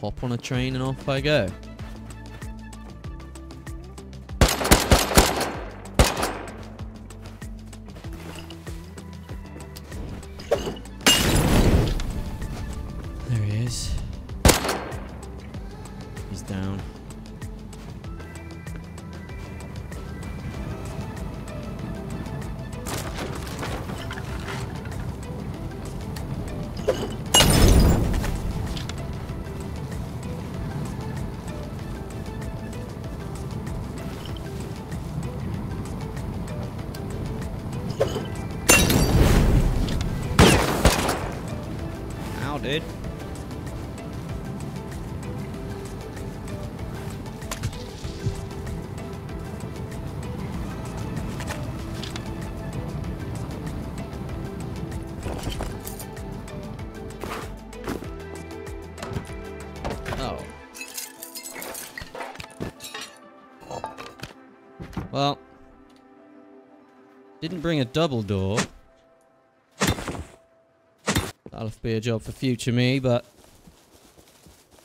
hop on a train and off I go. Didn't bring a double door. That'll be a job for future me, but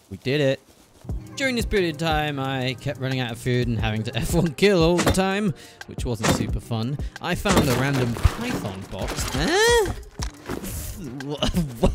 we did it. During this period of time, I kept running out of food and having to *laughs* F1 kill all the time, which wasn't super fun. I found a random Python box. What? *laughs*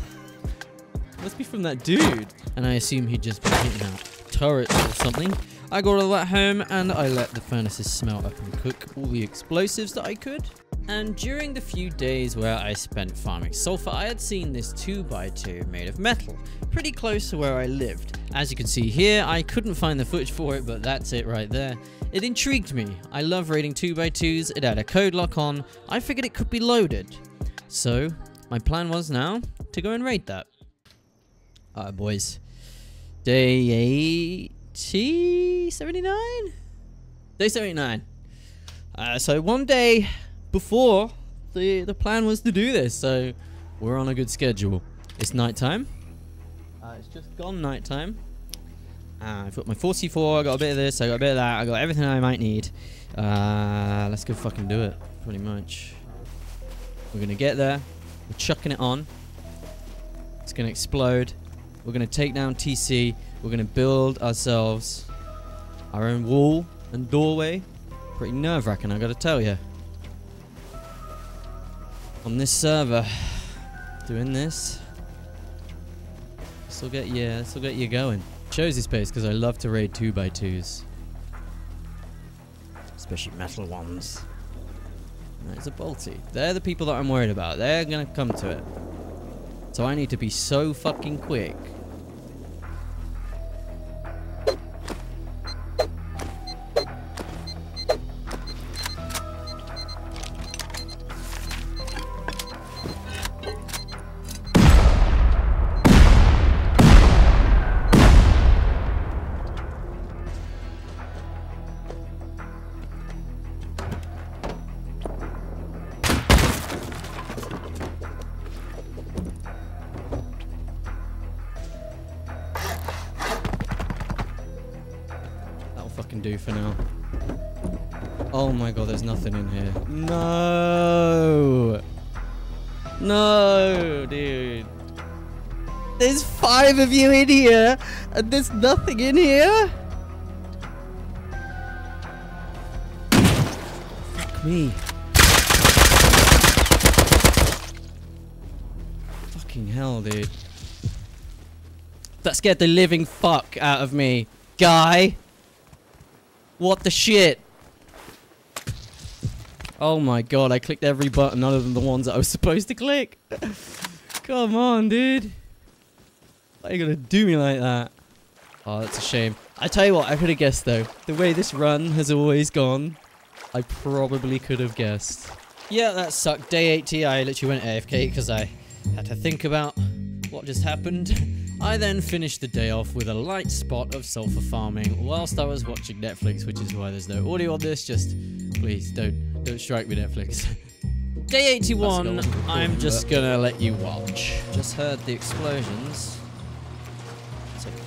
Must be from that dude. And I assume he'd just been hitting out turrets or something. I got all that home and I let the furnaces smelt up and cook all the explosives that I could. And during the few days where I spent farming sulfur, I had seen this 2x2 made of metal, pretty close to where I lived. As you can see here, I couldn't find the footage for it, but that's it right there. It intrigued me. I love raiding 2x2s, it had a code lock on, I figured it could be loaded. So, my plan was now to go and raid that. Alright boys, day 80, 79? Day 79. Uh, so one day before the the plan was to do this, so we're on a good schedule. It's nighttime. Uh, it's just gone nighttime. Uh, I've got my 44, I got a bit of this, I got a bit of that, I got everything I might need. Uh, let's go fucking do it, pretty much. We're gonna get there, we're chucking it on. It's gonna explode. We're gonna take down TC. We're gonna build ourselves our own wall and doorway. Pretty nerve wracking, I gotta tell you. On this server, doing this. Will get you. This will get you going. Chose this pace because I love to raid two by twos, especially metal ones. There's a bolty. They're the people that I'm worried about. They're gonna come to it. So I need to be so fucking quick. Five of you in here, and there's nothing in here? Fuck me. Fucking hell, dude. That scared the living fuck out of me. Guy! What the shit? Oh my god, I clicked every button other than the ones that I was supposed to click. *laughs* Come on, dude. Why are you gonna do me like that? Oh, that's a shame. I tell you what, I could have guessed though. The way this run has always gone, I probably could have guessed. Yeah, that sucked. Day 80, I literally went AFK because I had to think about what just happened. *laughs* I then finished the day off with a light spot of sulfur farming whilst I was watching Netflix, which is why there's no audio on this. Just please don't don't strike me, Netflix. *laughs* Day 81, I'm just gonna let you watch. Just heard the explosions.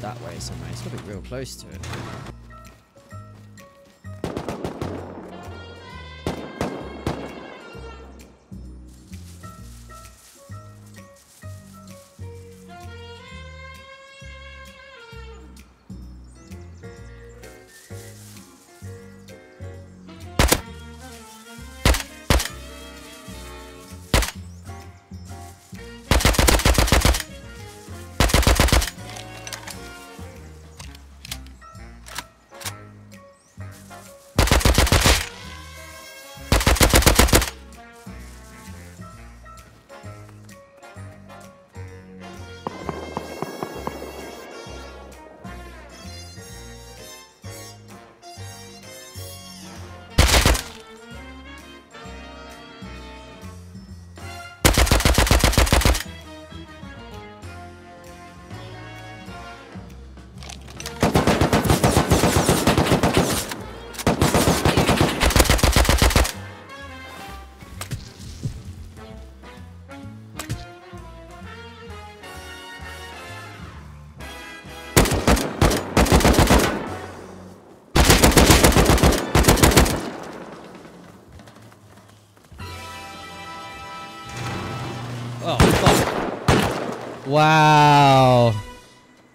That way somewhere. It's gotta be real close to it. Wow.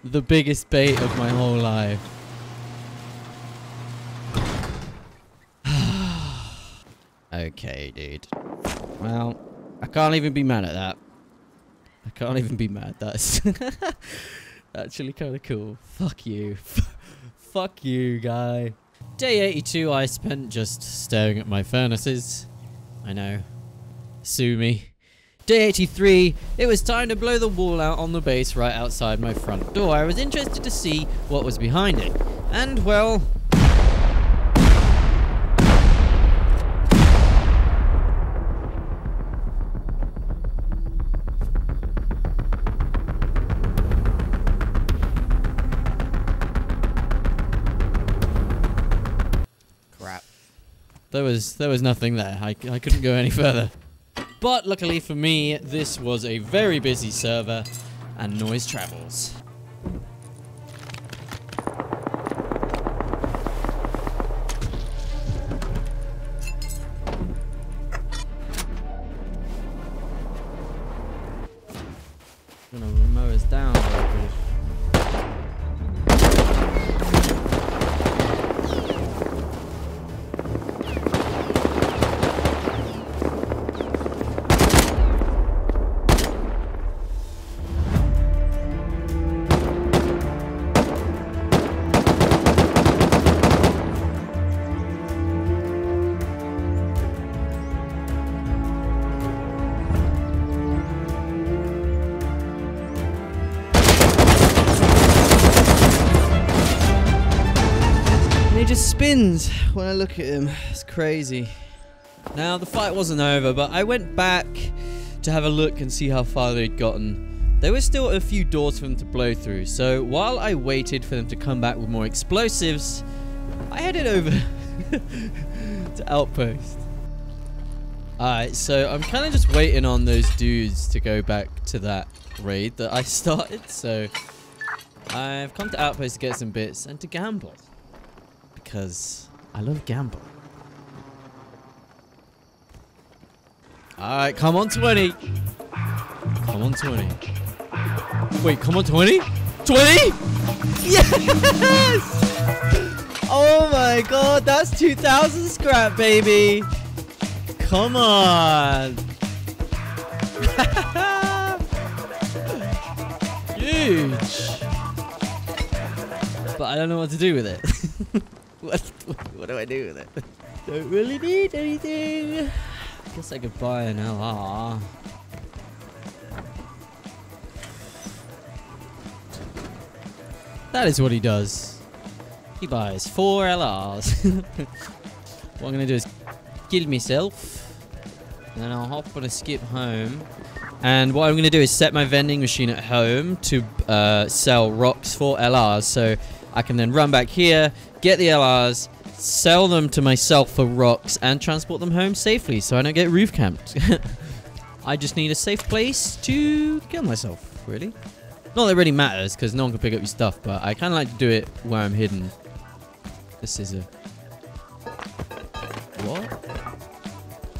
The biggest bait of my whole life. *sighs* okay, dude. Well, I can't even be mad at that. I can't even be mad. That's *laughs* actually kind of cool. Fuck you. *laughs* Fuck you, guy. Day 82, I spent just staring at my furnaces. I know. Sue me. Day 83, it was time to blow the wall out on the base right outside my front door. I was interested to see what was behind it. And, well... Crap. There was there was nothing there. I, I couldn't go any further. But luckily for me, this was a very busy server and noise travels. Look at him. It's crazy. Now, the fight wasn't over, but I went back to have a look and see how far they'd gotten. There were still a few doors for them to blow through, so while I waited for them to come back with more explosives, I headed over *laughs* to Outpost. Alright, so I'm kind of just waiting on those dudes to go back to that raid that I *laughs* started, so I've come to Outpost to get some bits and to gamble. Because I love gamble. Alright, come on 20. Come on 20. Wait, come on 20? 20? Yes! Oh my god, that's 2,000 scrap, baby. Come on. *laughs* Huge. But I don't know what to do with it. *laughs* what, *laughs* what do I do with it? Don't really need anything. I guess I could buy an LR. That is what he does. He buys four LRs. *laughs* what I'm gonna do is kill myself. And then I'll hop on a skip home. And what I'm gonna do is set my vending machine at home to uh, sell rocks for LRs. So I can then run back here, get the LRs, sell them to myself for rocks, and transport them home safely so I don't get roof camped. *laughs* I just need a safe place to kill myself, really. Not that it really matters, because no one can pick up your stuff, but I kind of like to do it where I'm hidden. This is a... What?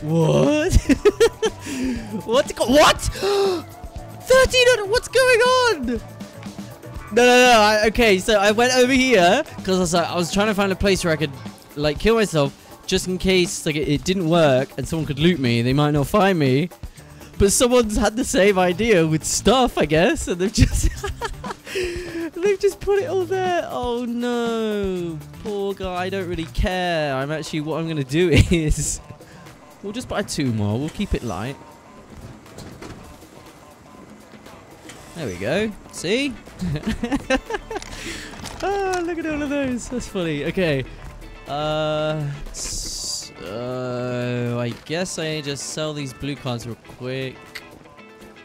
What? *laughs* what? What? *gasps* 13 What's going on? No, no, no. I, okay, so I went over here because I was like, I was trying to find a place where I could like kill myself just in case like it, it didn't work and someone could loot me. They might not find me. But someone's had the same idea with stuff, I guess, and they've just *laughs* they've just put it all there. Oh no, poor guy. I don't really care. I'm actually what I'm gonna do *laughs* is we'll just buy two more. We'll keep it light. There we go. See? *laughs* ah, look at all of those. That's funny. Okay. Uh, uh, I guess I just sell these blue cards real quick.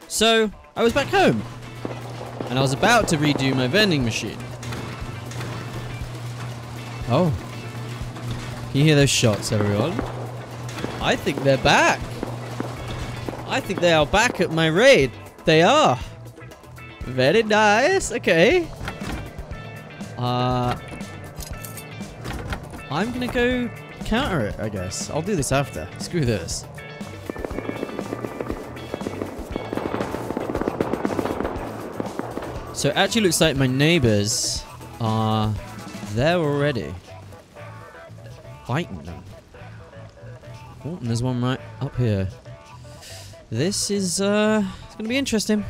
So, I was back home. And I was about to redo my vending machine. Oh. Can you hear those shots, everyone? I think they're back. I think they are back at my raid. They are. Very nice. Okay. Uh, I'm gonna go counter it, I guess. I'll do this after. Screw this. So it actually looks like my neighbors are there already. Fighting them. Oh, and there's one right up here. This is, uh, it's gonna be interesting.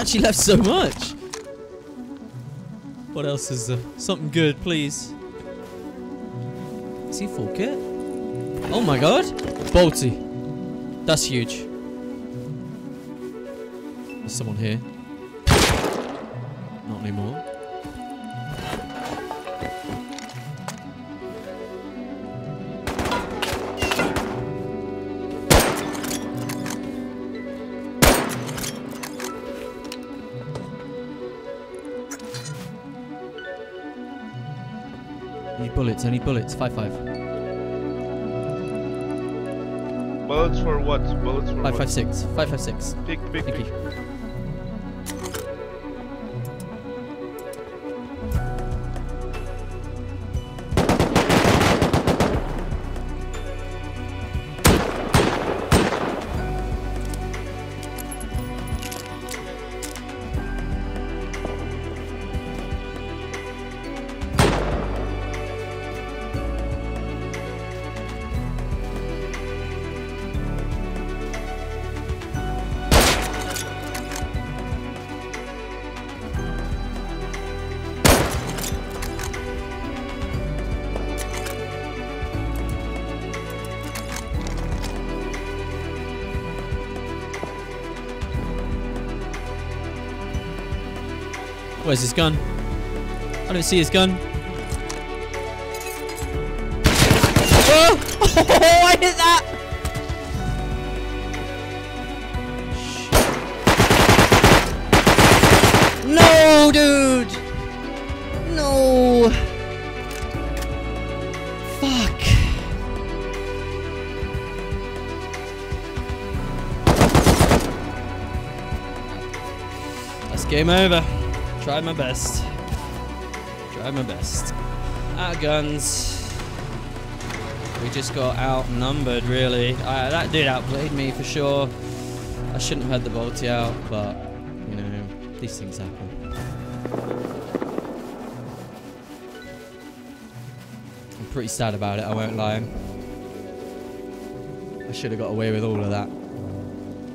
Actually left so much. What else is there? Something good, please. Is he full kit? Oh my god. Bolty. That's huge. There's someone here. Need bullets. I need bullets. Five five. Bullets for what? Bullets for Five what? five six. Five five six. Pick, pick, Thank pick. you. Where's his gun? I don't see his gun. Oh! *laughs* oh I hit that! No, dude! No! Fuck! That's game over. Tried my best. Tried my best. Of guns. We just got outnumbered, really. That dude outplayed me for sure. I shouldn't have had the bolty out, but, you know, these things happen. I'm pretty sad about it, I won't lie. I should have got away with all of that.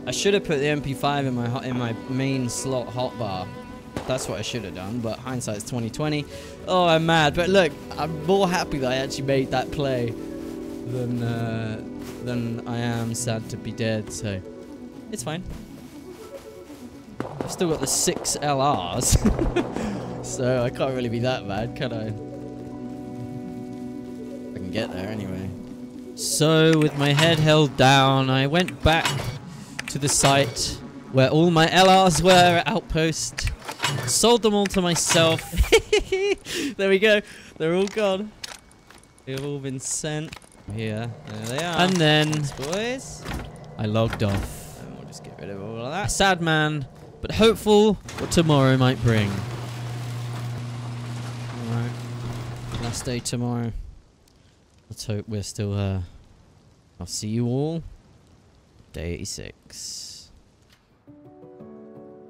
I should have put the MP5 in my in my main slot hotbar. That's what I should have done, but hindsight's 2020. Oh, I'm mad, but look, I'm more happy that I actually made that play than uh, than I am sad to be dead. So it's fine. I've still got the six LRs, *laughs* so I can't really be that bad, can I? I can get there anyway. So, with my head held down, I went back to the site where all my LRs were at Outpost. Sold them all to myself. *laughs* there we go. They're all gone. They've all been sent. Here. There they are. And then, boys, I logged off. And we'll just get rid of all of that. Sad man, but hopeful what tomorrow might bring. Alright. Last day tomorrow. Let's hope we're still uh I'll see you all. Day 86.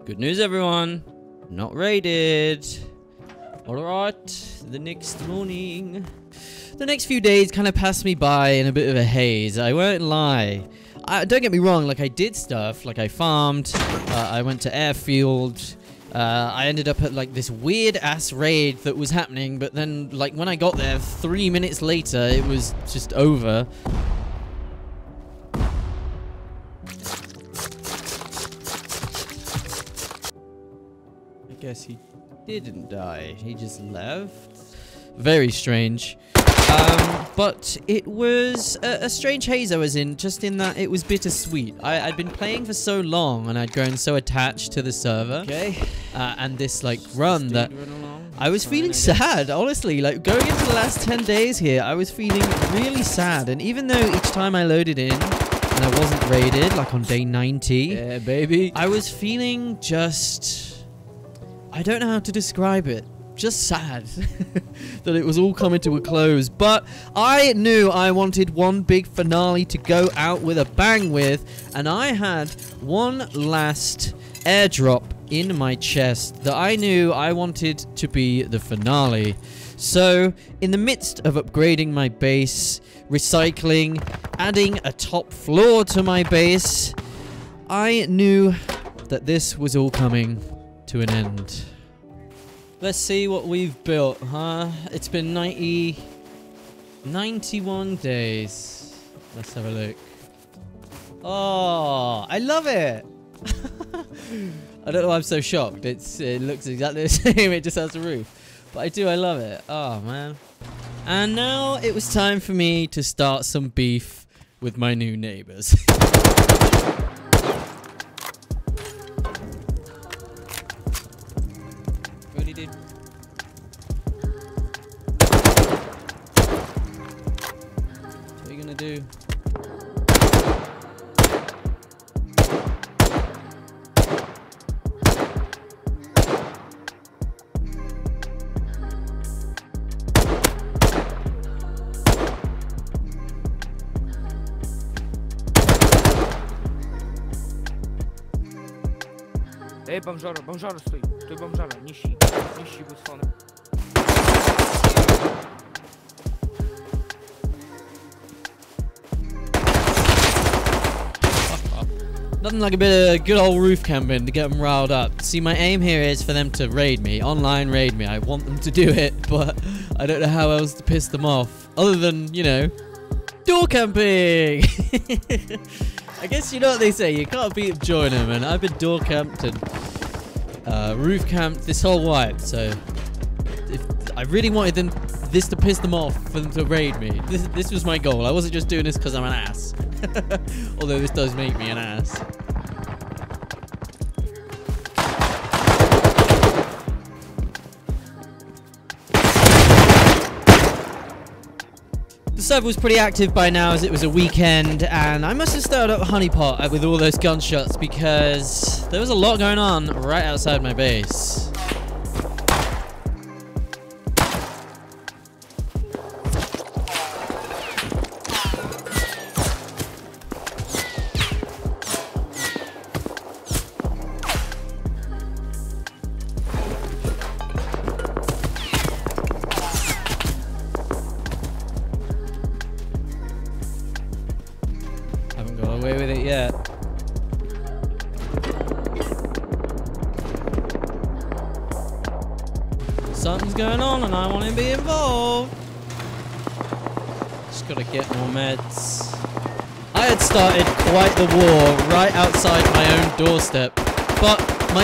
Good news everyone. Not raided. Alright. The next morning. The next few days kind of passed me by in a bit of a haze. I won't lie. I, don't get me wrong, like I did stuff, like I farmed, uh, I went to airfield, uh, I ended up at like this weird ass raid that was happening, but then like when I got there, three minutes later, it was just over. Guess he didn't die. He just left. Very strange. Um, but it was a, a strange haze I was in, just in that it was bittersweet. I, I'd been playing for so long and I'd grown so attached to the server. Okay. Uh, and this like run that I was feeling sad, honestly. Like going into the last 10 days here, I was feeling really sad. And even though each time I loaded in and I wasn't raided, like on day 90, yeah, baby, I was feeling just. I don't know how to describe it. Just sad *laughs* that it was all coming to a close. But I knew I wanted one big finale to go out with a bang with, and I had one last airdrop in my chest that I knew I wanted to be the finale. So, in the midst of upgrading my base, recycling, adding a top floor to my base, I knew that this was all coming to an end. Let's see what we've built, huh? It's been 90... 91 days. Let's have a look. Oh, I love it! *laughs* I don't know why I'm so shocked. It's It looks exactly the *laughs* same, it just has a roof. But I do, I love it. Oh, man. And now it was time for me to start some beef with my new neighbors. *laughs* Yy... Ej, bomżoro, bomżoro stój, stój bomżoro, nie si, nie si, Nothing like a bit of good old roof camping to get them riled up. See, my aim here is for them to raid me, online raid me. I want them to do it, *laughs* but I don't know how else to piss them off. Other than, you know, door camping! *laughs* I guess you know what they say, you can't beat join them, and I've been door camped and uh, roof camped this whole while, so if I really wanted them this to piss them off for them to raid me. This, this was my goal. I wasn't just doing this because I'm an ass. *laughs* Although this does make me an ass. The server was pretty active by now as it was a weekend, and I must have started up Honeypot with all those gunshots because there was a lot going on right outside my base.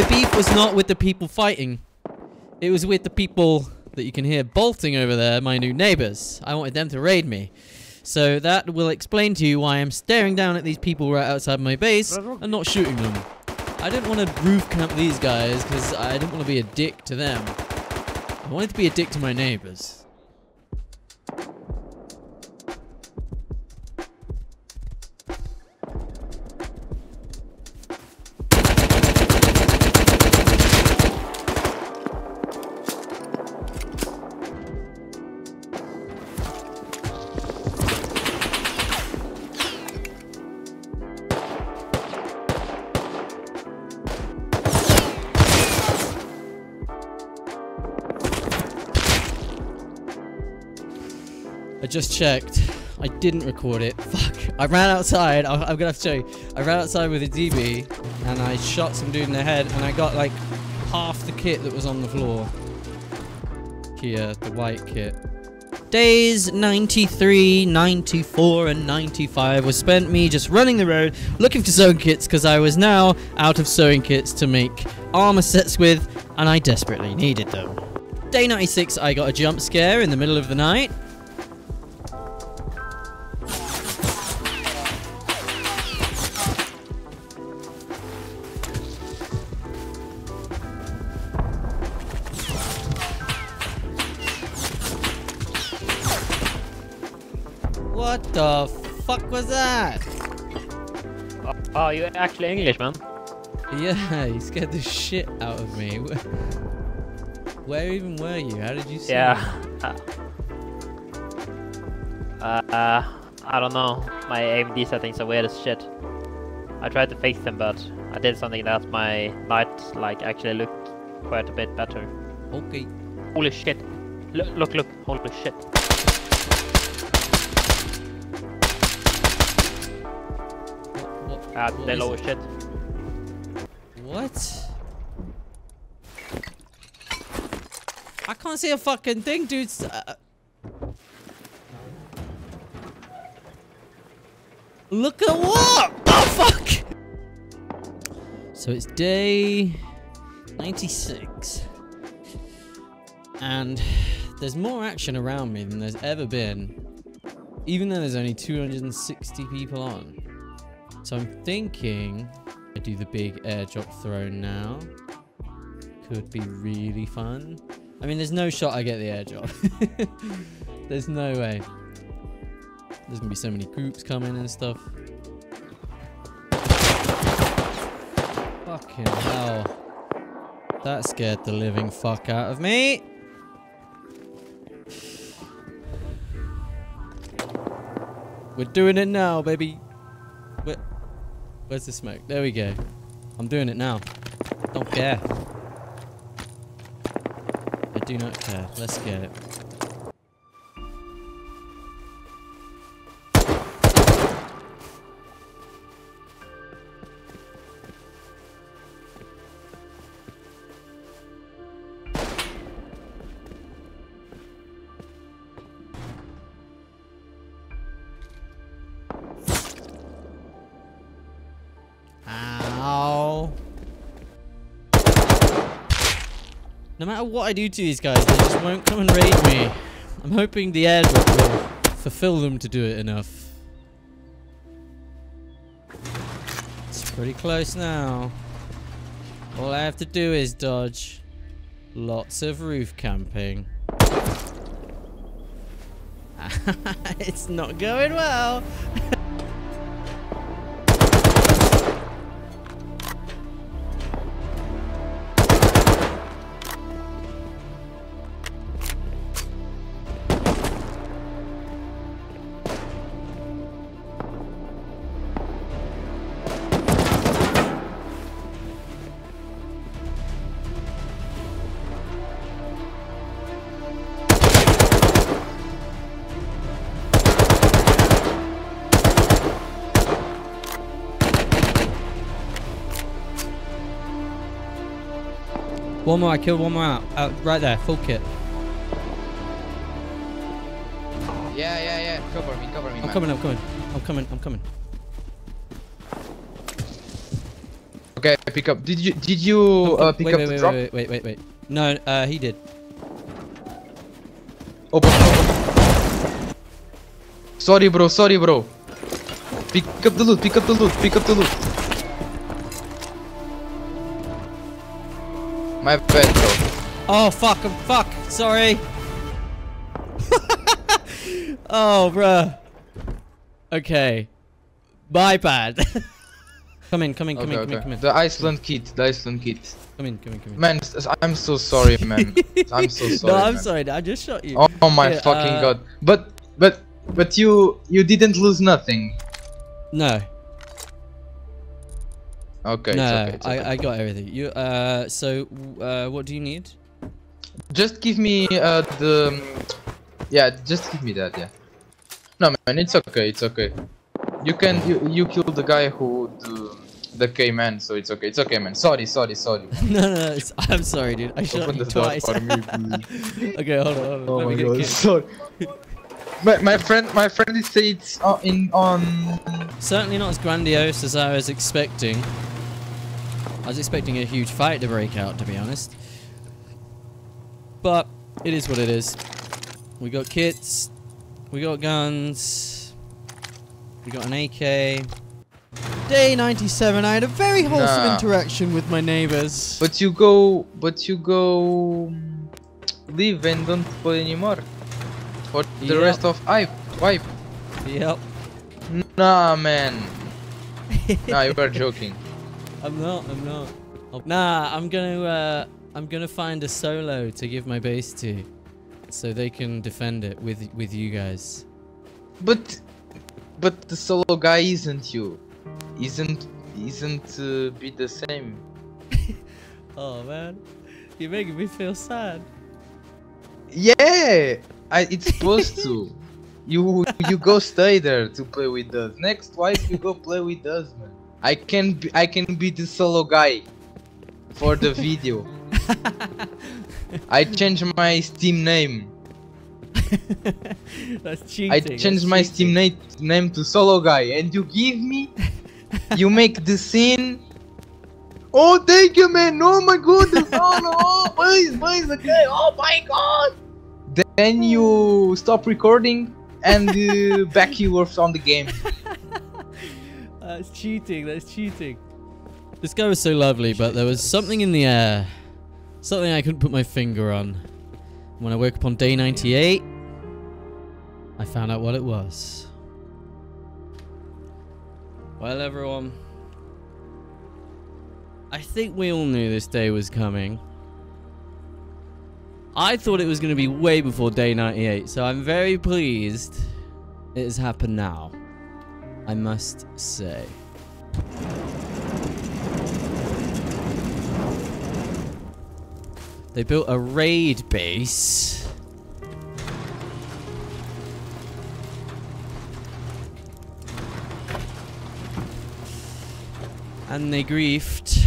My beef was not with the people fighting. It was with the people that you can hear bolting over there, my new neighbors. I wanted them to raid me. So that will explain to you why I'm staring down at these people right outside my base and not shooting them. I didn't want to roof camp these guys because I didn't want to be a dick to them. I wanted to be a dick to my neighbors. Just checked. I didn't record it. *laughs* Fuck. I ran outside. I, I'm gonna have to show you. I ran outside with a DB and I shot some dude in the head and I got like half the kit that was on the floor. Here, the white kit. Days 93, 94, and 95 was spent me just running the road looking for sewing kits because I was now out of sewing kits to make armor sets with and I desperately needed them. Day 96, I got a jump scare in the middle of the night. The fuck was that? Oh, you're actually English, man? Yeah, *laughs* you scared the shit out of me. Where, *laughs* where even were you? How did you see Yeah. Uh, *laughs* uh, I don't know. My AMD settings are weird as shit. I tried to fix them, but I did something that my night like actually looked quite a bit better. Okay. Holy shit! Look, look, look! Holy shit! Ah, what they lower shit. What? I can't see a fucking thing, dude. S- Uh, look at what? Oh fuck! So it's day 96. And there's more action around me than there's ever been. Even though there's only 260 people on. So I'm thinking I do the big airdrop throw now. Could be really fun. I mean, there's no shot I get the airdrop. *laughs* there's no way. There's gonna be so many groups coming and stuff. Fucking hell. That scared the living fuck out of me. We're doing it now, baby. Where, where's the smoke? There we go. I'm doing it now. Don't care. I do not care. Let's get it. No matter what I do to these guys, they just won't come and raid me. I'm hoping the airdrop will fulfill them to do it enough. It's pretty close now. All I have to do is dodge lots of roof camping. *laughs* it's not going well. *laughs* One more, I killed one more out. out right there, full kit. Yeah, yeah, yeah. Cover me, cover me. I'm man. coming, I'm coming. I'm coming, I'm coming. Okay, pick up. Did you did you uh, pick wait, up wait, the wait, drop? wait, wait, wait, wait. No, uh, he did. Open, open. Sorry, bro. Sorry, bro. Pick up the loot. Pick up the loot. Pick up the loot. My bad, bro. Oh, fuck, I'm fuck. Sorry. *laughs* oh, bruh. Okay. My bad. *laughs* come in, come in, come Okay, in, come okay. in, come in. The Iceland kit. The Iceland kit. Come in, come in, come in. Man, I'm so sorry, man. *laughs* I'm so sorry. no, I'm man. sorry. I just shot you. Oh my Yeah, fucking uh, god. But but but you you didn't lose nothing. No. Okay, no, it's okay. It's okay. I, I got everything. You, uh, so, uh, what do you need? Just give me uh the yeah, just give me that, yeah. No man, it's okay, it's okay. You can you you killed the guy who the the K man, so it's okay, it's okay man. Sorry, sorry, sorry. no, *laughs* no, no it's, I'm sorry, dude. I shot Open you twice. me, *laughs* okay, hold on, hold on. Oh Let my god, sorry. *laughs* My, my friend my friend is say it's uh, in on Certainly not as grandiose as I was expecting. I was expecting a huge fight to break out, to be honest. But it is what it is. We got kits, we got guns, we got an AK. Day 97, I had a very wholesome Nah. interaction with my neighbors. But you go but you go leave and don't play anymore. For the rest of I wipe. Yep. Nah man. nah, you are *laughs* joking. I'm not. I'm not. Nah, I'm gonna. Uh, I'm gonna find a solo to give my base to, so they can defend it with with you guys. But but the solo guy isn't you. Isn't isn't uh, be the same. *laughs* Oh man, you're making me feel sad. Yeah, I it's supposed to. *laughs* You you go stay there to play with us. Next wife you go play with us, man. I can be, I can be the solo guy for the video. *laughs* I changed my Steam name. *laughs* That's cheating. I that's changed my cheating. Steam na- name to solo guy, and you give me, you make the scene. Oh, thank you, man! Oh my goodness! Oh no! Oh, please, please, okay! Oh my god! Then you stop recording and uh, *laughs* back you were on the game. *laughs* That's cheating. That's cheating. This guy was so lovely, but there was something in the air, something I couldn't put my finger on. When I woke up on day 98, I found out what it was. Well, everyone, I think we all knew this day was coming. I thought it was going to be way before day 98, so I'm very pleased it has happened now. I must say. They built a raid base. And they griefed.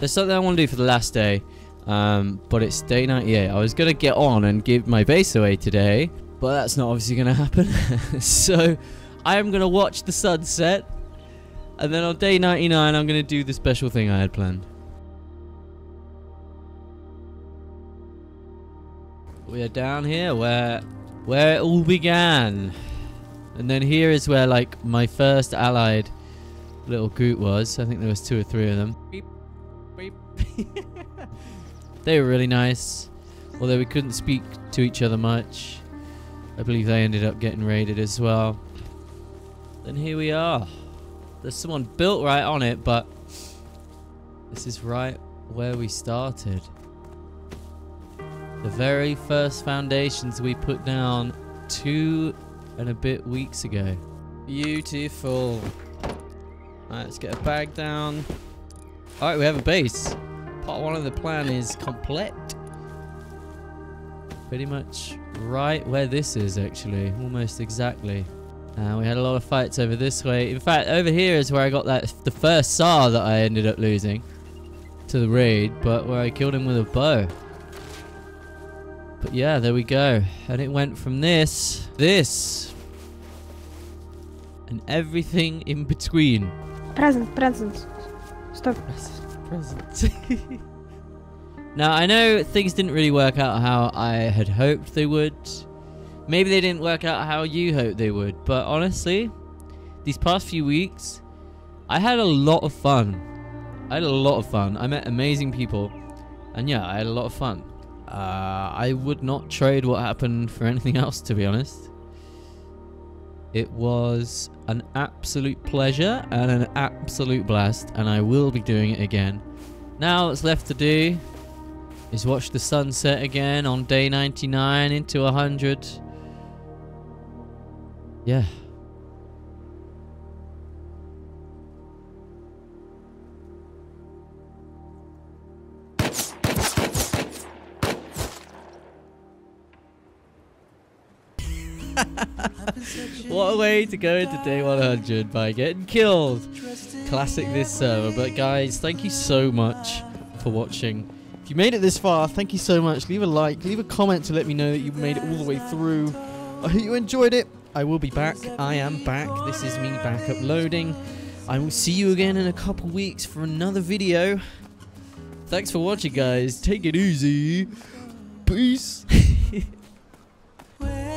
There's something I want to do for the last day. Um, but it's day 98. I was going to get on and give my base away today. But that's not obviously going *laughs* to happen. so I am going to watch the sunset. And then on day 99, I'm going to do the special thing I had planned. We are down here where where it all began. And then here is where like my first allied little group was. I think there was two or three of them. Beep, beep. *laughs* they were really nice. Although we couldn't speak to each other much. I believe they ended up getting raided as well. Then here we are. There's someone built right on it, but this is right where we started. The very first foundations we put down two and a bit weeks ago. Beautiful. Alright, let's get a bag down. Alright, we have a base. Part one of the plan is complete. Pretty much right where this is, actually. Almost exactly. Uh, we had a lot of fights over this way. In fact, over here is where I got that the first SAR that I ended up losing to the raid, but where I killed him with a bow. But yeah, there we go. And it went from this, this, and everything in between. Present, present. Stop. Present. *laughs* now, I know things didn't really work out how I had hoped they would. Maybe they didn't work out how you hoped they would. But honestly, these past few weeks, I had a lot of fun. I had a lot of fun. I met amazing people. And yeah, I had a lot of fun. Uh, I would not trade what happened for anything *laughs* else, to be honest. It was an absolute pleasure and an absolute blast, and I will be doing it again. Now, what's left to do is watch the sunset again on day 99 into 100. Yeah. What a way to go into day 100 by getting killed. Classic this server. But guys, thank you so much for watching. If you made it this far, thank you so much. Leave a like, leave a comment to let me know that you made it all the way through. I hope you enjoyed it. I will be back. I am back. This is me back uploading. I will see you again in a couple weeks for another video. Thanks for watching, guys. Take it easy. Peace. *laughs*